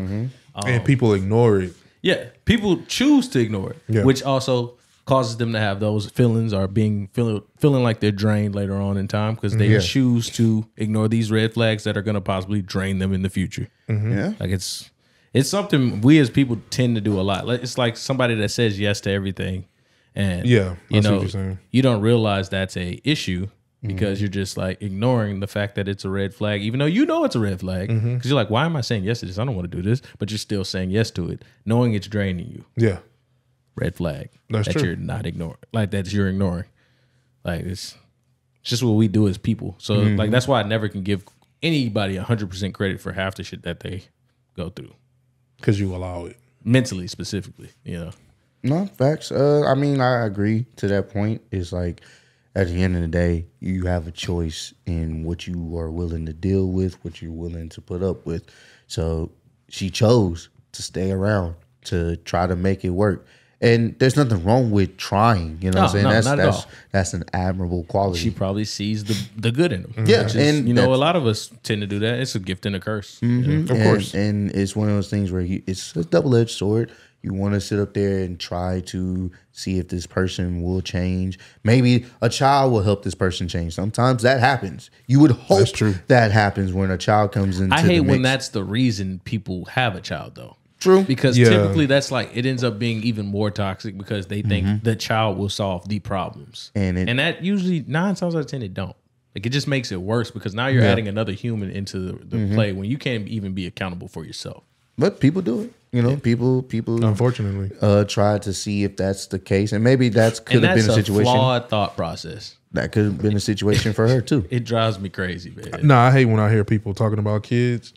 and people ignore it. yeah, people choose to ignore it, Yeah. which also causes them to have those feelings or being feeling feeling like they're drained later on in time because they Yeah. choose to ignore these red flags that are going to possibly drain them in the future. yeah, Like it's it's something we as people tend to do a lot. It's like somebody that says yes to everything, and Yeah, you I see what know, you're you don't realize that's a issue because you're just like ignoring the fact that it's a red flag, even though you know it's a red flag. Because Mm-hmm. you're like, why am I saying yes to this? I don't want to do this, but you're still saying yes to it, knowing it's draining you. Yeah. Red flag. That's that true. you're not ignoring, like that you're ignoring. Like it's, it's just what we do as people. So Mm-hmm. like that's why I never can give anybody hundred percent credit for half the shit that they go through Because you allow it. mentally specifically you know no facts. Uh, I mean, I agree to that point. It's like at the end of the day, you have a choice in what you are willing to deal with, what you're willing to put up with. So she chose to stay around to try to make it work. And there's nothing wrong with trying. You know what I'm saying? no, that's not at that's all. that's an admirable quality. she probably sees the the good in them mm-hmm. Yeah, is, and you know a lot of us tend to do that it's a gift and a curse mm-hmm. Of and, course. and it's one of those things where you, it's a double edged sword. You want to sit up there and try to see if this person will change. Maybe a child will help this person change. Sometimes that happens. You would hope that happens when a child comes into i the hate when that's the reason people have a child though True. because Yeah. typically that's like it ends up being even more toxic because they think the child will solve the problems And it- and that usually nine times out of ten it don't like it just makes it worse because now you're adding another human into the, the play when you can't even be accountable for yourself But people do it. You know, people people Unfortunately. uh try to see if that's the case. And maybe that's could and have that's been a a situation. flawed thought process That could have been a situation for her too. (laughs) it drives me crazy man No, I hate when I hear people talking about kids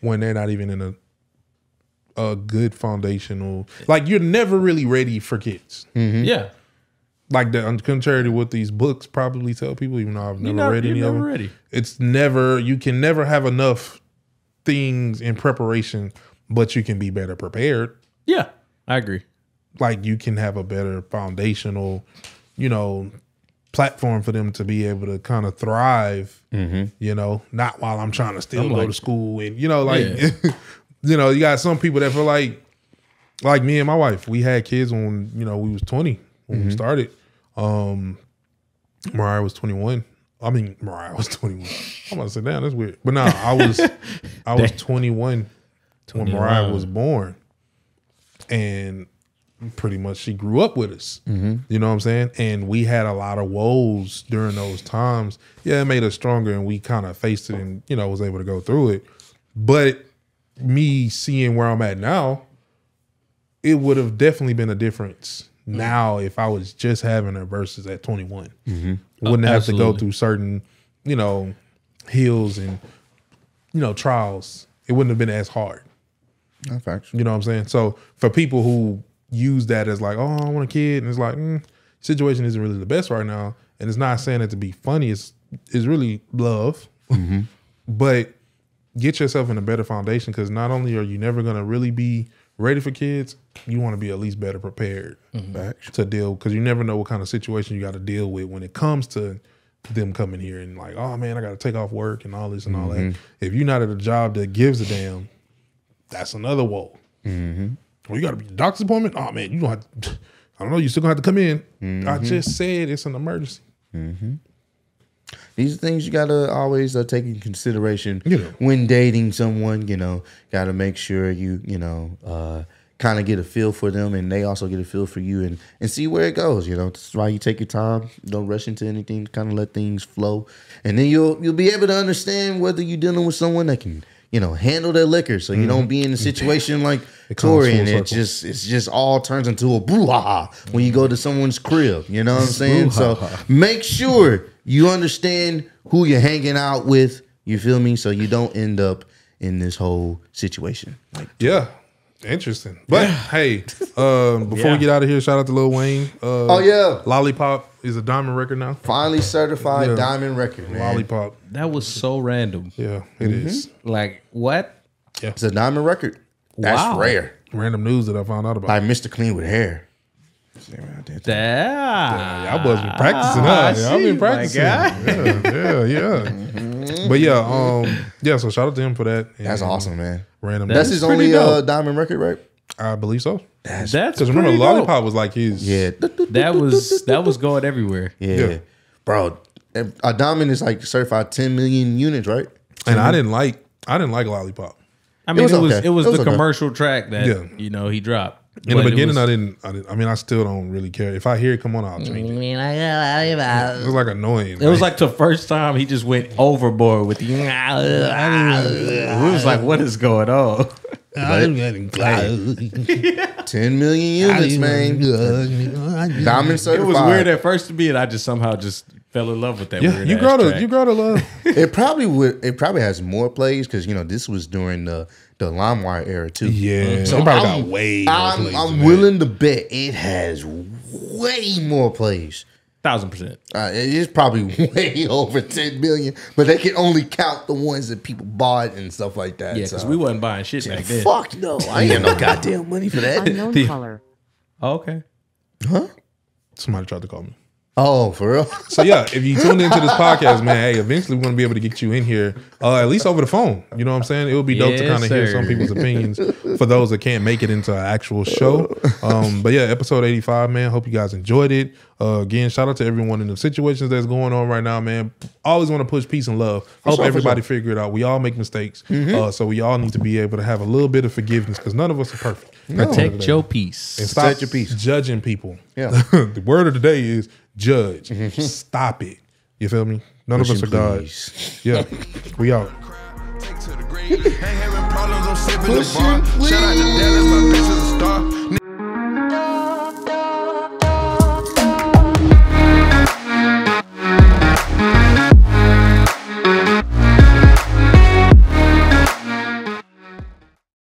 when they're not even in a a good foundational. Like you're never really ready for kids. Mm-hmm. yeah Like the contrary to what these books probably tell people, even though I've never not- read you're any of them. ready. It's never you can never have enough things in preparation, but you can be better prepared. Yeah, I agree. Like you can have a better foundational, you know, platform for them to be able to kind of thrive. Mm-hmm. You know, not while I'm trying to still I'm go like- to school and you know, like Yeah. (laughs) you know, you got some people that feel like like me and my wife, we had kids when, you know, we was 20 when we started. Um Mariah was 21. I mean, Mariah was (laughs) 21. I'm about to say, damn, that's weird. But no, I was (laughs) I was 21 when Mariah was born. And pretty much she grew up with us. You know what I'm saying? And we had a lot of woes during those times. Yeah, it made us stronger and we kind of faced it and, you know, was able to go through it. But me seeing where I'm at now, it would have definitely been a difference now if I was just having her versus at 21. Wouldn't have to go through certain, you know, hills and, you know, trials. It wouldn't have been as hard. No facts. You know what I'm saying? So for people who use that as like, oh, I want a kid, and it's like, mm, situation isn't really the best right now, and it's not saying it to be funny. It's it's really love, but get yourself in a better foundation because not only are you never gonna really be ready for kids, you want to be at least better prepared mm-hmm. to deal because you never know what kind of situation you got to deal with when it comes to them coming here and like, oh man, I got to take off work and all this and all that. Mm-hmm. If you're not at a job that gives a damn, that's another woe. Mm-hmm. Well, you got to be doctor's appointment. Oh man, you don't have. To, I don't know. You still gonna have to come in. I just said it's an emergency. These are things you gotta always uh, take in consideration You know. when dating someone. You know, gotta make sure you you know uh, kind of get a feel for them, and they also get a feel for you, and and see where it goes. You know, that's why you take your time. Don't rush into anything. Kind of let things flow, and then you'll you'll be able to understand whether you're dealing with someone that can. You know, handle their liquor, so you don't be in a situation like Tory, and it just it's just all turns into a brouhaha when you go to someone's crib. You know what I'm saying? So make sure you understand who you're hanging out with. You feel me? So you don't end up in this whole situation. Like, Yeah. Interesting. But hey, um, (laughs) before Yeah. we get out of here, shout out to Lil Wayne. Uh, oh yeah, Lollipop is a diamond record now. finally certified Yeah. diamond record, man. Lollipop. That was so random. Yeah, it is. Like what? Yeah. It's a diamond record. That's Wow. rare. Random news that I found out about. By Mr. Clean with hair. See what I did there? That Y'all practicing, Ah, huh? Y'all see, been practicing. guy. Yeah, yeah, yeah. But yeah, um, yeah. So shout out to him for that. That's awesome, man. Random. That's That's his only uh, diamond record, right? I believe so. That's Because remember, pretty dope. Lollipop was like his. Yeah. That was that was going everywhere. Yeah. Yeah. Bro, a diamond is like certified 10 million units, right? And I didn't like. I didn't like Lollipop. I mean, was it was okay. it was, It was the okay. commercial track that Yeah. you know he dropped. In But the beginning, was- I didn't, I didn't. I mean, I still don't really care. If I hear it come on, I'll change it. It was like annoying. It was like the first time he just went overboard with the. We was like, what is going on? (laughs) (laughs) 10 million units, man. Diamond It uh, was weird at first to me, and I just somehow just fell in love with that. yeah, weird you ass grow to you grow to love. (laughs) It probably would. It probably has more plays because you know this was during the the LimeWire era too. Yeah, So it probably I'm, got way. more I'm, plays I'm willing to bet it has way more plays. thousand percent. Uh, it is probably (laughs) way over 10 million, but they can only count the ones that people bought and stuff like that. Yeah, because so. we wasn't buying shit back then. Fuck no, (laughs) I ain't got no goddamn money for (laughs) that. Unknown color. Oh, okay. Huh? Somebody tried to call me. Oh, for real? (laughs) So yeah, if you tuned into this podcast, man, hey, eventually we're gonna be able to get you in here, uh, at least over the phone. You know what I'm saying? It would be dope to kind of hear some people's (laughs) opinions for those that can't make it into an actual show. Um, but yeah, episode 85, man. Hope you guys enjoyed it. Uh, again, shout out to everyone in the situations that's going on right now, man. Always want to push peace and love. Hope sure, for everybody figure it out. We all make mistakes, uh, so we all need to be able to have a little bit of forgiveness because none of us are perfect. Protect your peace. And stop Set your peace. judging people. Yeah. (laughs) the word of the day is judge. (laughs) Stop it. You feel me? None of us are Pushing God. Yeah. We out. Take to the grave. Ain't having problems, I'm sipping the bar. Shout out to. Dallas, my bitch is a star.